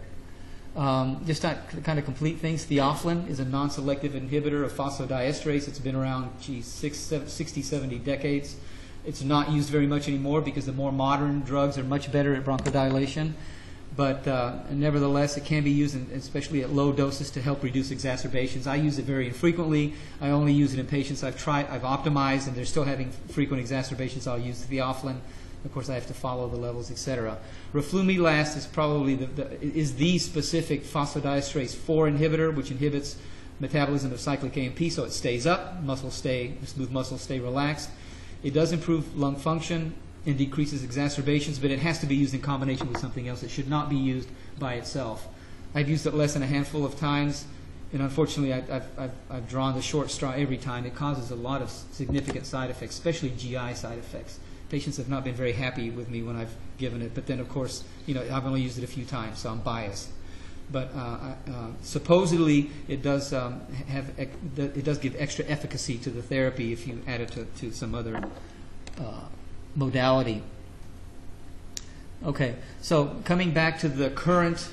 Um, just to kind of complete things, theophylline is a non-selective inhibitor of phosphodiesterase. It's been around, geez, six, 60, 70 decades. It's not used very much anymore because the more modern drugs are much better at bronchodilation but uh, nevertheless, it can be used, in, especially at low doses, to help reduce exacerbations. I use it very infrequently. I only use it in patients I've tried, I've optimized, and they're still having frequent exacerbations. I'll use theophylline. Of course, I have to follow the levels, etc. Roflumilast is probably the, the, is the specific phosphodiesterase 4 inhibitor, which inhibits metabolism of cyclic AMP, so it stays up, muscles stay, smooth muscles stay relaxed. It does improve lung function and decreases exacerbations, but it has to be used in combination with something else. It should not be used by itself. I've used it less than a handful of times, and unfortunately, I, have I've, I've drawn the short straw every time. It causes a lot of significant side effects, especially GI side effects. Patients have not been very happy with me when I've given it, but then, of course, you know, I've only used it a few times, so I'm biased. But uh, uh, supposedly, it does um, have it does give extra efficacy to the therapy if you add it to, to some other uh, modality. Okay, so coming back to the current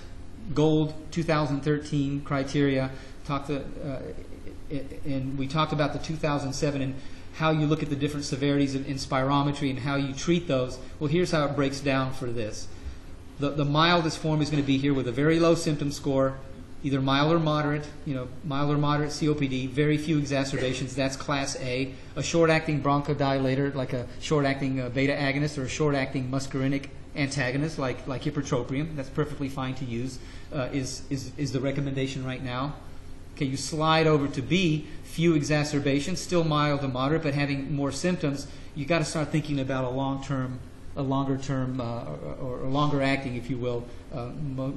gold 2013 criteria, talked to, uh, and we talked about the 2007 and how you look at the different severities in, in, spirometry and how you treat those. Well, here's how it breaks down for this. The, the mildest form is going to be here with a very low symptom score, either mild or moderate, you know, mild or moderate COPD, very few exacerbations. That's class A. A short-acting bronchodilator, like a short-acting uh, beta agonist or a short-acting muscarinic antagonist, like like ipratropium, that's perfectly fine to use. Uh, is is is the recommendation right now? Okay, you slide over to B, few exacerbations, still mild to moderate, but having more symptoms. You got to start thinking about a long-term a longer term uh, or, or, longer acting, if you will, uh, uh,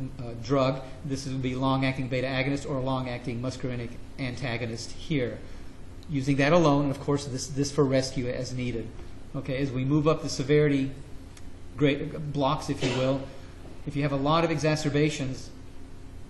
drug. This would be long acting beta agonist or a long acting muscarinic antagonist here. Using that alone, and of course, this, this for rescue as needed. Okay, as we move up the severity great blocks, if you will, if you have a lot of exacerbations,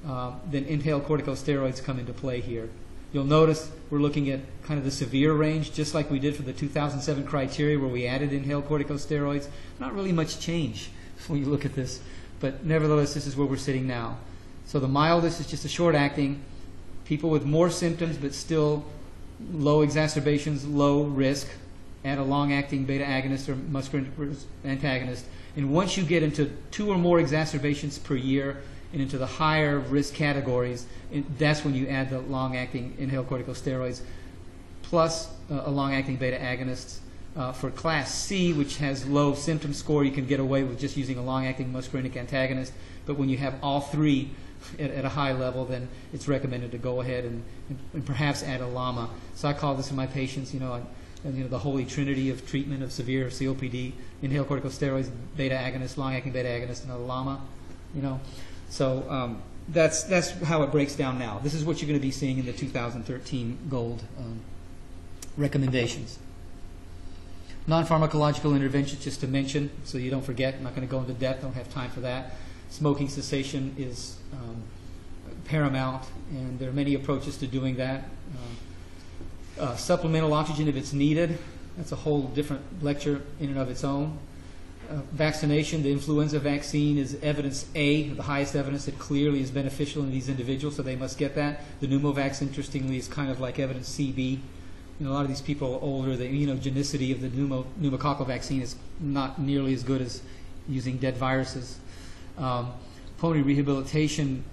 uh, then inhaled corticosteroids come into play here. You'll notice we're looking at kind of the severe range, just like we did for the 2007 criteria where we added inhaled corticosteroids. Not really much change when you look at this, but nevertheless, this is where we're sitting now. So the mildest is just a short acting. People with more symptoms but still low exacerbations, low risk, add a long acting beta agonist or muscarinic antagonist. And once you get into two or more exacerbations per year, and into the higher risk categories, that's when you add the long-acting inhaled corticosteroids plus uh, a long-acting beta agonist. Uh, for class C, which has low symptom score, you can get away with just using a long-acting muscarinic antagonist. But when you have all three at, at, a high level, then it's recommended to go ahead and, and, and, perhaps add a LAMA. So I call this in my patients, you know, a, you know, the holy trinity of treatment of severe COPD: inhaled corticosteroids, beta agonist, long-acting beta agonist, and a LAMA. You know, so um, that's, that's how it breaks down now. This is what you're going to be seeing in the 2013 GOLD um, recommendations. Non-pharmacological interventions, just to mention, so you don't forget. I'm not going to go into depth. Don't have time for that. Smoking cessation is um, paramount, and there are many approaches to doing that. Uh, uh, supplemental oxygen if it's needed. That's a whole different lecture in and of its own. Uh, vaccination, the influenza vaccine is evidence A, the highest evidence that clearly is beneficial in these individuals, so they must get that. The pneumovax, interestingly, is kind of like evidence CB. You know, a lot of these people older. The immunogenicity of the pneumo, pneumococcal vaccine is not nearly as good as using dead viruses. Um, pulmonary rehabilitation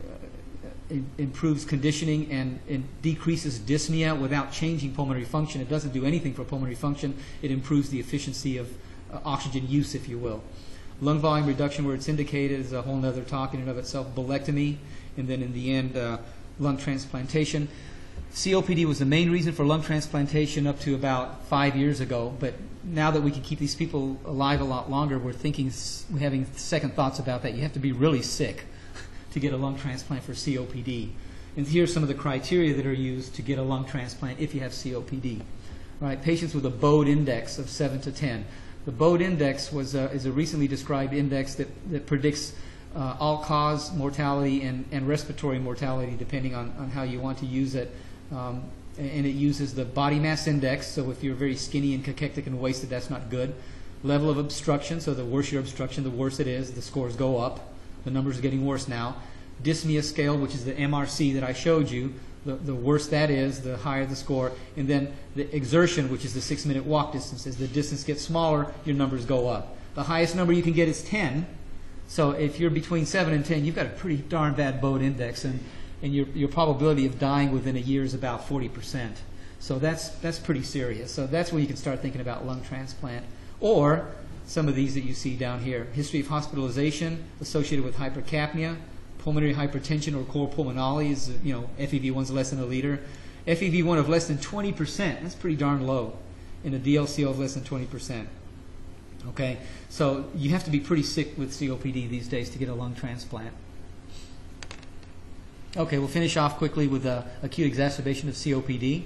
uh, improves conditioning and, and decreases dyspnea without changing pulmonary function. It doesn't do anything for pulmonary function. It improves the efficiency of uh, oxygen use, if you will. Lung volume reduction, where it's indicated, is a whole other talk in and of itself. Bullectomy, and then in the end, uh, lung transplantation. COPD was the main reason for lung transplantation up to about five years ago, but now that we can keep these people alive a lot longer, we're thinking, we're having second thoughts about that. You have to be really sick to get a lung transplant for COPD. And here's some of the criteria that are used to get a lung transplant if you have COPD. Right, patients with a Bode index of 7 to 10. The Bode index was a, is a recently described index that, that predicts uh, all-cause mortality and, and respiratory mortality, depending on, on how you want to use it. Um, and it uses the body mass index, so if you're very skinny and cachectic and wasted, that's not good. Level of obstruction, so the worse your obstruction, the worse it is. The scores go up. The numbers are getting worse now. Dyspnea scale, which is the MRC that I showed you, the, the worse that is, the higher the score. And then the exertion, which is the six minute walk distance. As the distance gets smaller, your numbers go up. The highest number you can get is 10. So if you're between 7 and 10, you've got a pretty darn bad Bode index. And and your, your probability of dying within a year is about 40%. So that's, that's pretty serious. So that's when you can start thinking about lung transplant. Or some of these that you see down here. History of hospitalization associated with hypercapnia, pulmonary hypertension or cor pulmonale is, you know, FEV1 is less than a liter. FEV1 of less than 20%, that's pretty darn low. In a DLCO of less than 20%. Okay? So you have to be pretty sick with COPD these days to get a lung transplant. Okay, we'll finish off quickly with uh, acute exacerbation of COPD.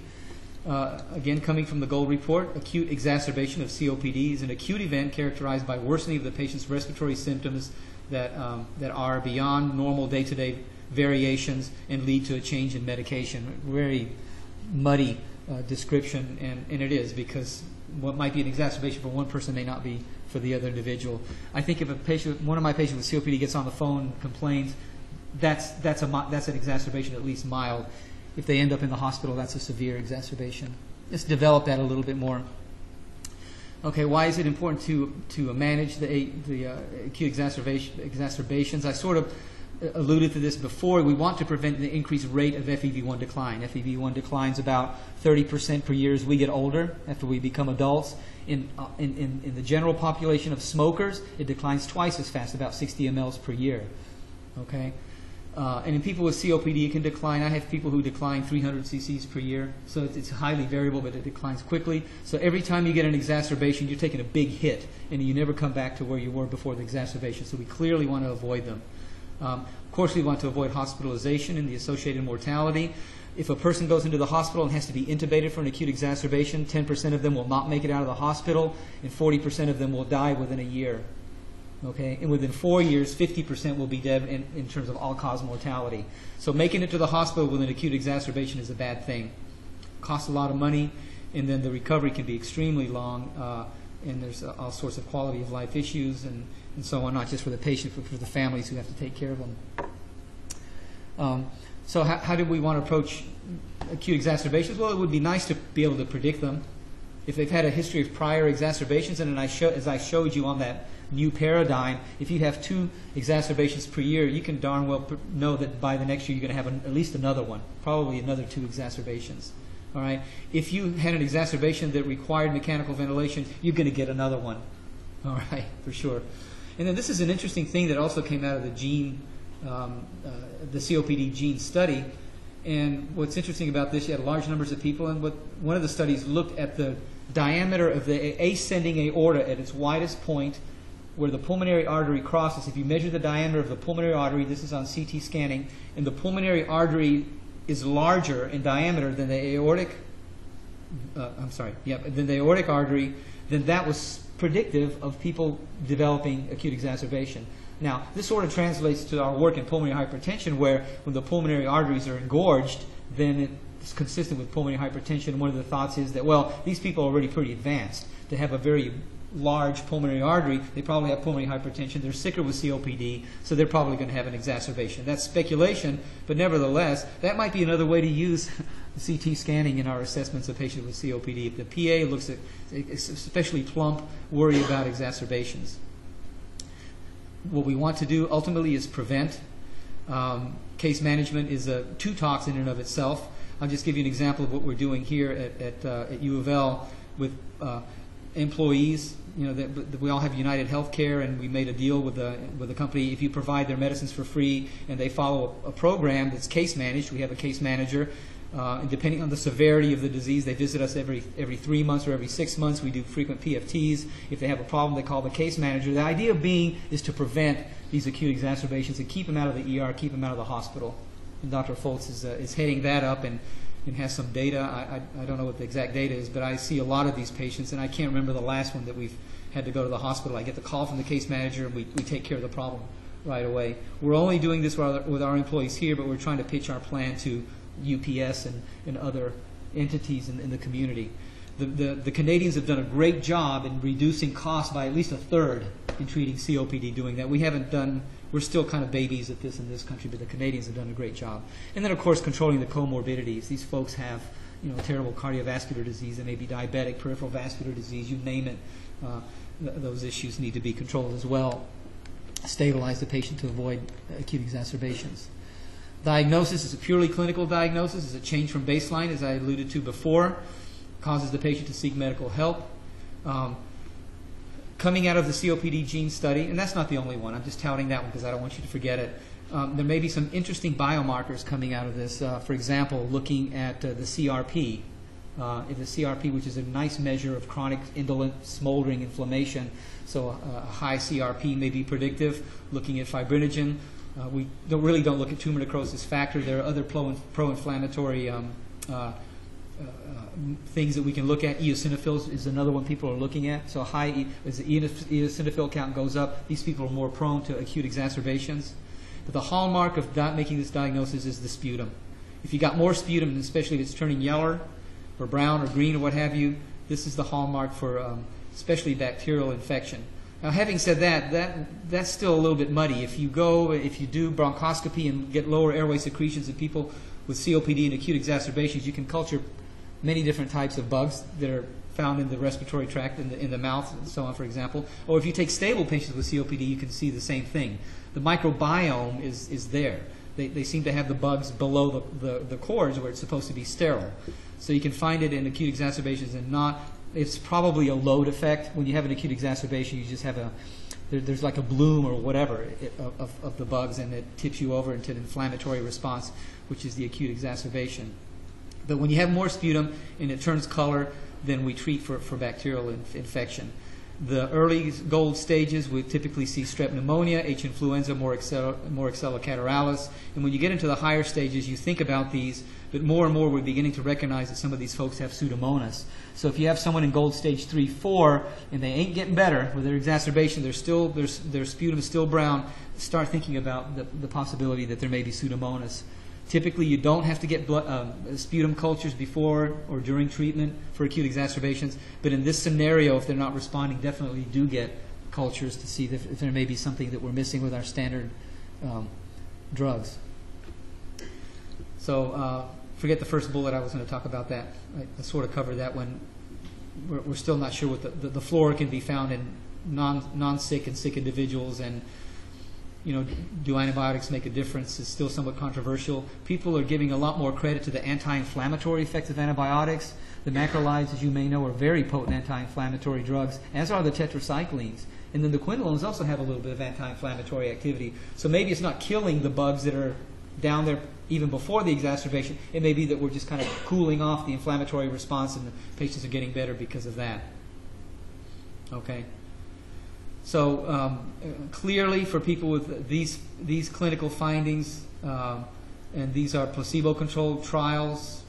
Uh, again, coming from the Gold Report, acute exacerbation of COPD is an acute event characterized by worsening of the patient's respiratory symptoms that, um, that are beyond normal day to day variations and lead to a change in medication. Very muddy uh, description, and, and it is because what might be an exacerbation for one person may not be for the other individual. I think if a patient, one of my patients with COPD gets on the phone and complains, that's, that's, a, that's an exacerbation at least mild. If they end up in the hospital, that's a severe exacerbation. Let's develop that a little bit more. Okay, why is it important to, to manage the, the uh, acute exacerbation, exacerbations? I sort of alluded to this before. We want to prevent the increased rate of FEV1 decline. FEV1 declines about 30% per year as we get older, after we become adults. In, uh, in, in, in the general population of smokers, it declines twice as fast, about 60 mLs per year. Okay? Uh, and in people with COPD, it can decline. I have people who decline 300 cc's per year, so it's, it's, highly variable, but it declines quickly. So every time you get an exacerbation, you're taking a big hit, and you never come back to where you were before the exacerbation. So we clearly want to avoid them. Um, of course, we want to avoid hospitalization and the associated mortality. If a person goes into the hospital and has to be intubated for an acute exacerbation, 10% of them will not make it out of the hospital, and 40% of them will die within a year. Okay, and within four years, 50% will be dead in, in terms of all-cause mortality. So making it to the hospital with an acute exacerbation is a bad thing. Costs a lot of money, and then the recovery can be extremely long, uh, and there's uh, all sorts of quality of life issues and, and so on, not just for the patient, but for the families who have to take care of them. Um, so how, how do we want to approach acute exacerbations? Well, it would be nice to be able to predict them. If they've had a history of prior exacerbations, and I show, as I showed you on that new paradigm, if you have two exacerbations per year, you can darn well know that by the next year you're going to have an, at least another one, probably another two exacerbations. All right. If you had an exacerbation that required mechanical ventilation, you're going to get another one. All right, for sure. And then this is an interesting thing that also came out of the gene, um, uh, the COPD gene study. And what's interesting about this, you had large numbers of people, and what one of the studies looked at the diameter of the ascending aorta at its widest point where the pulmonary artery crosses, if you measure the diameter of the pulmonary artery, this is on CT scanning, and the pulmonary artery is larger in diameter than the aortic, uh, I'm sorry, yeah, than the aortic artery, then that was predictive of people developing acute exacerbation. Now, this sort of translates to our work in pulmonary hypertension, where when the pulmonary arteries are engorged, then it's consistent with pulmonary hypertension. One of the thoughts is that, well, these people are already pretty advanced. To have a very large pulmonary artery, they probably have pulmonary hypertension. They're sicker with COPD, so they're probably going to have an exacerbation. That's speculation, but nevertheless, that might be another way to use CT scanning in our assessments of patients with COPD. If the PA looks at especially plump, worry about exacerbations. What we want to do ultimately is prevent. Um, case management is a two talks in and of itself. I'll just give you an example of what we're doing here at, at, uh, at U of L with uh, employees. You know, that, we all have United Healthcare, and we made a deal with the with the company. If you provide their medicines for free and they follow a, a program that's case managed, we have a case manager. Uh, and depending on the severity of the disease, they visit us every every three months or every six months. We do frequent PFTs. If they have a problem, they call the case manager. The idea being is to prevent these acute exacerbations and keep them out of the ER, keep them out of the hospital. And Dr. Foltz is, uh, is heading that up and, and has some data. I, I, I don't know what the exact data is, but I see a lot of these patients, and I can't remember the last one that we've had to go to the hospital. I get the call from the case manager, and we, we take care of the problem right away. We're only doing this with our, with our employees here, but we're trying to pitch our plan to UPS and, and other entities in, in the community. The, the, the, Canadians have done a great job in reducing costs by at least a third in treating COPD doing that. We haven't done, we're still kind of babies at this in this country, but the Canadians have done a great job. And then, of course, controlling the comorbidities. These folks have, you know, terrible cardiovascular disease. They may be diabetic, peripheral vascular disease, you name it. Uh, th- those issues need to be controlled as well. Stabilize the patient to avoid acute exacerbations. Diagnosis is a purely clinical diagnosis. It's a change from baseline, as I alluded to before. Causes the patient to seek medical help. Um, coming out of the COPD gene study, and that's not the only one. I'm just touting that one because I don't want you to forget it. Um, there may be some interesting biomarkers coming out of this. Uh, for example, looking at uh, the CRP, uh, the CRP, which is a nice measure of chronic indolent smoldering inflammation. So uh, a high CRP may be predictive. Looking at fibrinogen, uh, we don't, really don't look at tumor necrosis factor. There are other pro-inflammatory um, uh, things that we can look at. Eosinophils is another one people are looking at. So high as the eosinophil count goes up, these people are more prone to acute exacerbations. But the hallmark of not making this diagnosis is the sputum. If you got more sputum, especially if it's turning yellow or brown or green or what have you, this is the hallmark for um, especially bacterial infection. Now, having said that, that that's still a little bit muddy. If you go, if you do bronchoscopy and get lower airway secretions in people with COPD and acute exacerbations, you can culture many different types of bugs that are found in the respiratory tract, in the, in the mouth, and so on, for example. Or if you take stable patients with COPD, you can see the same thing. The microbiome is, is there. They, they seem to have the bugs below the, the, the cords where it's supposed to be sterile. So you can find it in acute exacerbations and not it's probably a load effect. When you have an acute exacerbation, you just have a there, there's like a bloom or whatever eh, it, of, of the bugs, and it tips you over into an inflammatory response, which is the acute exacerbation. But when you have more sputum and it turns color, then we treat for, for bacterial inf- infection. The early gold stages, we typically see strep pneumonia, H. influenza, Moraxella, Moraxella catarrhalis. And when you get into the higher stages, you think about these, but more and more we're beginning to recognize that some of these folks have Pseudomonas. So if you have someone in gold stage 3, 4, and they ain't getting better with their exacerbation, they're still, their, their sputum is still brown, start thinking about the, the possibility that there may be Pseudomonas. Typically, you don't have to get blood, um, sputum cultures before or during treatment for acute exacerbations, but in this scenario, if they're not responding, definitely do get cultures to see if, if there may be something that we're missing with our standard um, drugs. So, uh, forget the first bullet. I was going to talk about that. I, I sort of covered that when we're, we're still not sure what the, the, the, flora can be found in non non sick and sick individuals and you know, do antibiotics make a difference is still somewhat controversial. People are giving a lot more credit to the anti-inflammatory effects of antibiotics. The macrolides, as you may know, are very potent anti-inflammatory drugs, as are the tetracyclines. And then the quinolones also have a little bit of anti-inflammatory activity. So maybe it's not killing the bugs that are down there even before the exacerbation. It may be that we're just kind of cooling off the inflammatory response and the patients are getting better because of that. Okay? So um, clearly, for people with these these clinical findings, um, and these are placebo-controlled trials.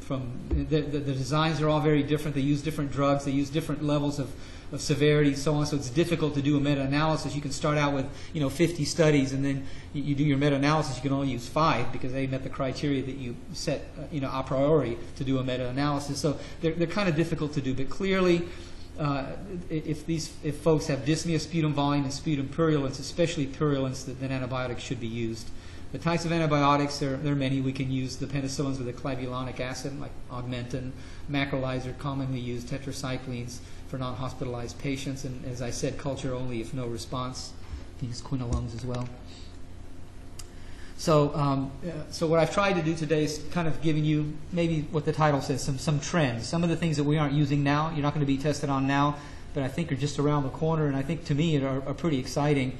From the, the, the, designs are all very different. They use different drugs. They use different levels of, of severity, so on. So it's difficult to do a meta-analysis. You can start out with you know 50 studies, and then you, you do your meta-analysis. You can only use five because they met the criteria that you set uh, you know a priori to do a meta-analysis. So they're they're kind of difficult to do, but clearly. Uh, if these if folks have dyspnea, sputum volume, and sputum purulence, especially purulence, then antibiotics should be used. The types of antibiotics, there, there are many. We can use the penicillins with a clavulanic acid, like Augmentin, macrolides, commonly used tetracyclines for non-hospitalized patients, and as I said, culture only if no response. These quinolones as well. So, um, uh, so what I've tried to do today is kind of giving you maybe what the title says, some some trends, some of the things that we aren't using now. You're not going to be tested on now, but I think are just around the corner, and I think to me are, are pretty exciting.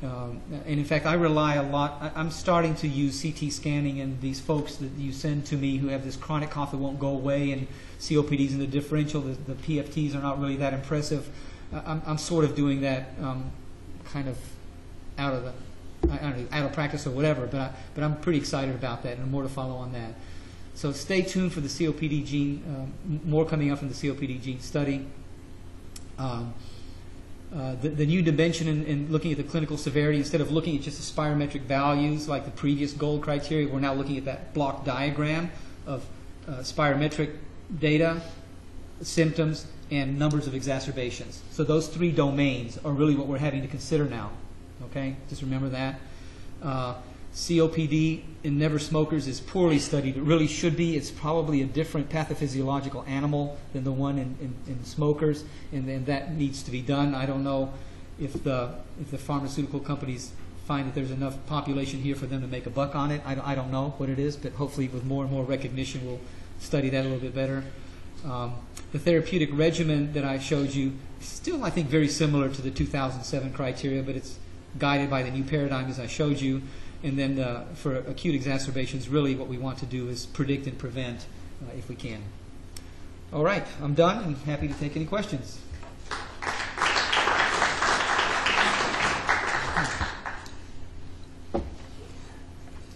Um, and in fact, I rely a lot. I, I'm starting to use CT scanning and these folks that you send to me who have this chronic cough that won't go away and COPDs and the differential, the, the PFTs are not really that impressive. I'm, I'm sort of doing that um, kind of out of the I don't know, out of practice or whatever, but I, but I'm pretty excited about that, and more to follow on that. So stay tuned for the COPD gene, um, more coming up from the COPD gene study. Um, uh, the, the, new dimension in, in, looking at the clinical severity, instead of looking at just the spirometric values like the previous gold criteria, we're now looking at that block diagram of uh, spirometric data, symptoms, and numbers of exacerbations. So those three domains are really what we're having to consider now. Okay, just remember that. Uh, COPD in never smokers is poorly studied. It really should be. It's probably a different pathophysiological animal than the one in, in, in smokers, and, and that needs to be done. I don't know if the if the pharmaceutical companies find that there's enough population here for them to make a buck on it. I, I don't know what it is, but hopefully with more and more recognition, we'll study that a little bit better. Um, the therapeutic regimen that I showed you, still I think very similar to the 2007 criteria, but it's guided by the new paradigm as I showed you. And then uh, for acute exacerbations, really what we want to do is predict and prevent uh, if we can. All right, I'm done and happy to take any questions.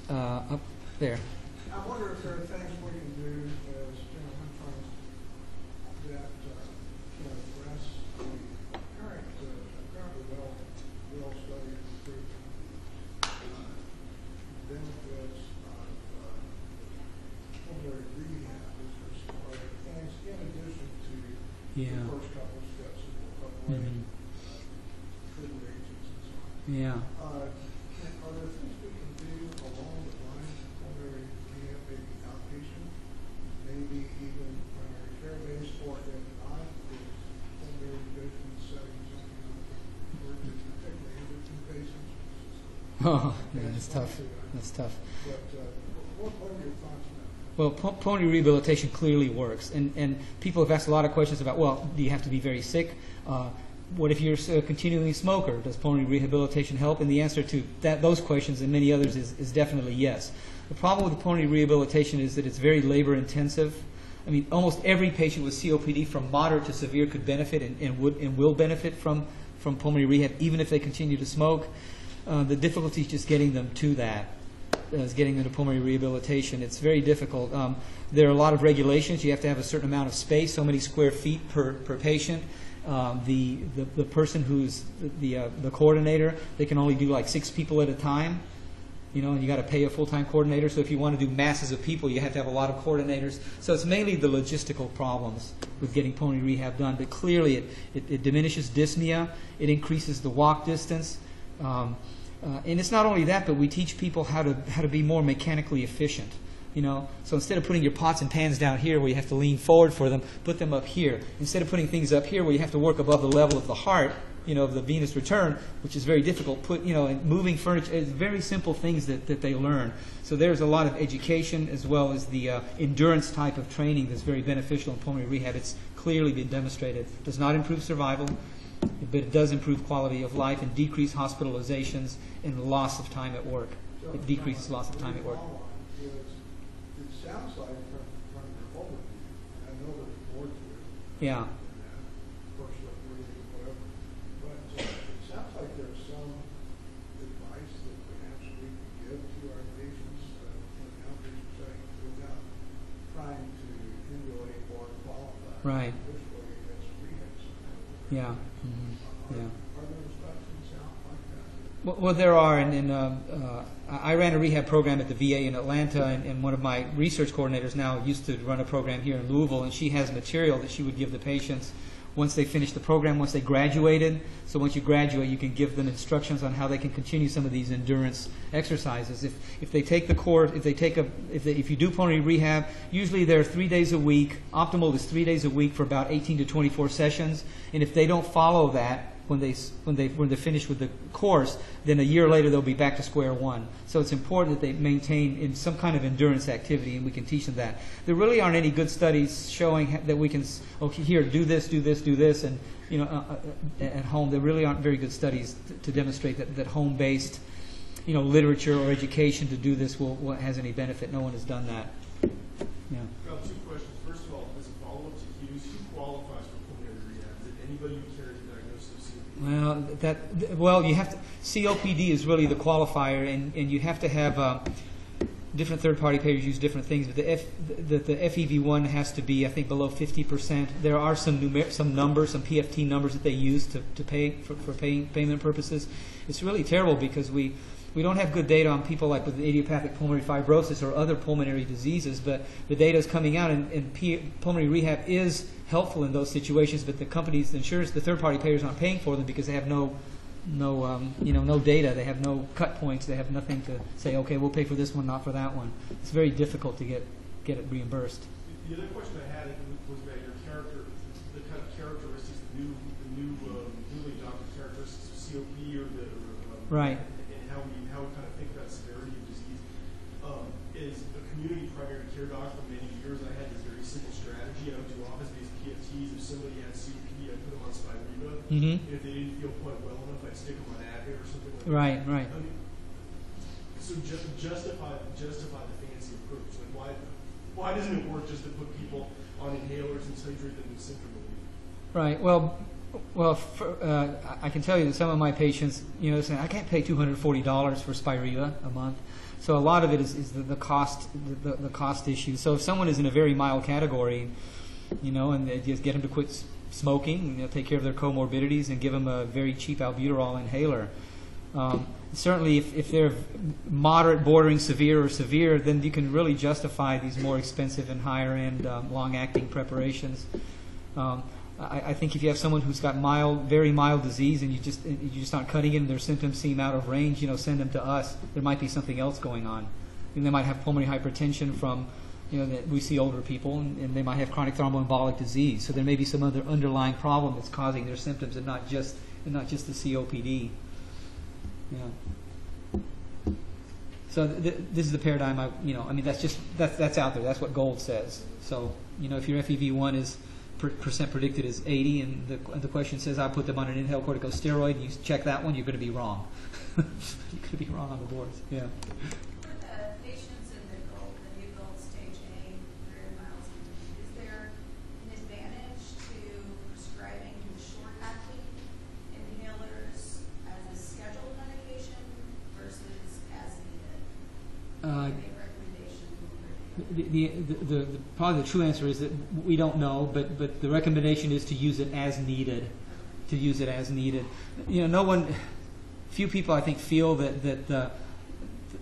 Uh, up there. I wonder if there are things we can do as general controls that uh, can address the current, uh, currently well, well studied proven uh, benefits of uh, pulmonary rehab. Is there some other things in addition to Yeah. the first couple of steps that we'll avoid Mhm. uh, treatment agents and so on? Yeah. Uh, can, are there things we can do along the lines of pulmonary rehab, maybe outpatient, maybe even primary care based, or if not, is pulmonary division setting something that we can work with, particularly endocrine patients? Oh, yeah, that's tough. That's tough. Well, pulmonary rehabilitation clearly works, and and people have asked a lot of questions about. Well, do you have to be very sick? Uh, what if you're a continuing smoker? Does pulmonary rehabilitation help? And the answer to that, those questions and many others is, is definitely yes. The problem with pulmonary rehabilitation is that it's very labor intensive. I mean, almost every patient with COPD from moderate to severe could benefit and, and would and will benefit from, from pulmonary rehab, even if they continue to smoke. Uh, the difficulty is just getting them to that getting them to pulmonary rehabilitation. It's very difficult. Um, there are a lot of regulations. You have to have a certain amount of space, so many square feet per, per patient. Um, the, the, the person who's the, uh, the coordinator, they can only do like six people at a time. You know, and you got to pay a full-time coordinator. So if you want to do masses of people, you have to have a lot of coordinators. So it's mainly the logistical problems with getting pulmonary rehab done. But clearly, it, it, it diminishes dyspnea. It increases the walk distance. Um, uh, and it's not only that, but we teach people how to how to be more mechanically efficient. You know, so instead of putting your pots and pans down here where you have to lean forward for them, put them up here. Instead of putting things up here where you have to work above the level of the heart, you know, of the venous return, which is very difficult. Put you know, and moving furniture, very simple things that, that they learn. So there's a lot of education as well as the uh, endurance type of training that's very beneficial in pulmonary rehab. It's clearly been demonstrated. Does not improve survival, but it does improve quality of life and decrease hospitalizations and loss of time at work. So It decreases loss of time at work. is- It sounds like from, from your overview, I know there's more to it. Yeah. than that, personal breathing, whatever. But uh, it sounds like there's some advice that perhaps we can give to our patients uh, in an outpatient setting without trying to emulate or qualify. Right. This way as rehab center. Yeah. Well, well, there are, and, and uh, uh, I I ran a rehab program at the VA in Atlanta, and, and one of my research coordinators now used to run a program here in Louisville, and she has material that she would give the patients once they finish the program, once they graduated. So once you graduate, you can give them instructions on how they can continue some of these endurance exercises. If, if they take the course, if they take a, if, they, if you do pulmonary rehab, usually they're three days a week. Optimal is three days a week for about 18 to 24 sessions, and if they don't follow that, when they when they when they're finished with the course, then a year later they'll be back to square one. So it's important that they maintain in some kind of endurance activity, and we can teach them that. There really aren't any good studies showing that we can okay here do this, do this, do this, and you know uh, uh, at home. There really aren't very good studies to, demonstrate that, that home-based you know literature or education to do this will, will has any benefit. No one has done that. Yeah. Got two questions. First of all, as a follow-up to Hughes, who qualifies for pulmonary rehab? Is it anybody who carries a diagnosis of COPD? Well, that well, you have to. COPD is really the qualifier, and, and you have to have uh, different third-party payers use different things. But the F, the, the FEV1 has to be, I think, below 50 percent. There are some numer- some numbers, some PFT numbers that they use to, to pay for, for pay, payment purposes. It's really terrible because we. We don't have good data on people like with idiopathic pulmonary fibrosis or other pulmonary diseases, but the data is coming out, and, and P, pulmonary rehab is helpful in those situations. But the companies, the insurance, the third-party payers aren't paying for them because they have no, no, um, you know, no data. They have no cut points. They have nothing to say. Okay, we'll pay for this one, not for that one. It's very difficult to get get it reimbursed. The other question I had was about your character, the kind of characteristics, the new, the new, um, newly adopted characteristics of COPD or the, um, Right. and how we, how we kind of think about severity of disease. Um, is a community primary care doc for many years, I had this very simple strategy. I would do office-based PFTs. If somebody had COPD, I'd put them on Spiriva. Mm-hmm. If they didn't feel quite well enough, I'd stick them on Advair or something like that. Right, right. I mean, so ju- justify justify the fancy approach. Like why why doesn't it work just to put people on inhalers and titrate them to symptom relief? Right. Well, well, for, uh, I can tell you that some of my patients, you know, saying I can't pay two hundred forty dollars for Spiriva a month. So a lot of it is, is the, the cost, the, the cost issue. So if someone is in a very mild category, you know, and they just get them to quit smoking, you know, take care of their comorbidities, and give them a very cheap albuterol inhaler. Um, certainly, if, if they're moderate, bordering severe, or severe, then you can really justify these more expensive and higher end, um, long acting preparations. Um, I, I think if you have someone who's got mild, very mild disease, and you just you just aren't cutting it, and their symptoms seem out of range, you know, send them to us. There might be something else going on. And they might have pulmonary hypertension from, you know, that we see older people, and, and they might have chronic thromboembolic disease. So there may be some other underlying problem that's causing their symptoms, and not just and not just the COPD. Yeah. So th- th- this is the paradigm. I, you know, I mean, that's just that's that's out there. That's what GOLD says. So you know, if your FEV1 is per- percent predicted is 80, and the the question says I put them on an inhaled corticosteroid, and you check that one, you're going to be wrong. you're going to be wrong on the boards. Yeah. For the patients in the GOLD, the new GOLD stage A, very mild, is there an advantage to prescribing short-acting inhalers as a scheduled medication versus as needed? Uh, Any recommendation? The, the, the, probably the true answer is that we don't know, but, but the recommendation is to use it as needed. To use it as needed. You know, no one, few people I think feel that, that the,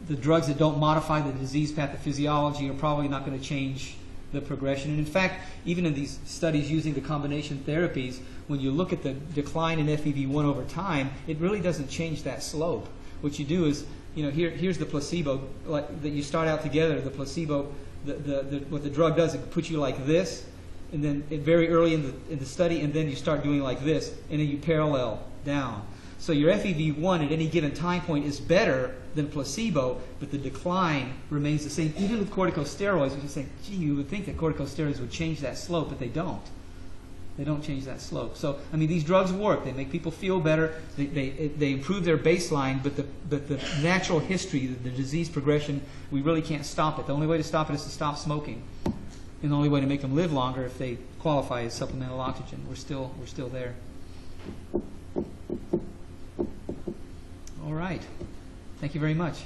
the drugs that don't modify the disease pathophysiology are probably not going to change the progression. And in fact, even in these studies using the combination therapies, when you look at the decline in FEV1 over time, it really doesn't change that slope. What you do is, you know, here, here's the placebo, like that you start out together. The placebo, the, the, the, what the drug does, it puts you like this, and then very early in the, in the study, and then you start doing like this, and then you parallel down. So your FEV1 at any given time point is better than placebo, but the decline remains the same. Even with corticosteroids, you just saying, gee, you would think that corticosteroids would change that slope, but they don't. They don't change that slope. So, I mean, these drugs work. They make people feel better. They, they, they improve their baseline, but the, but the natural history, the, the disease progression, we really can't stop it. The only way to stop it is to stop smoking. And the only way to make them live longer if they qualify as supplemental oxygen. We're still, we're still there. All right. Thank you very much.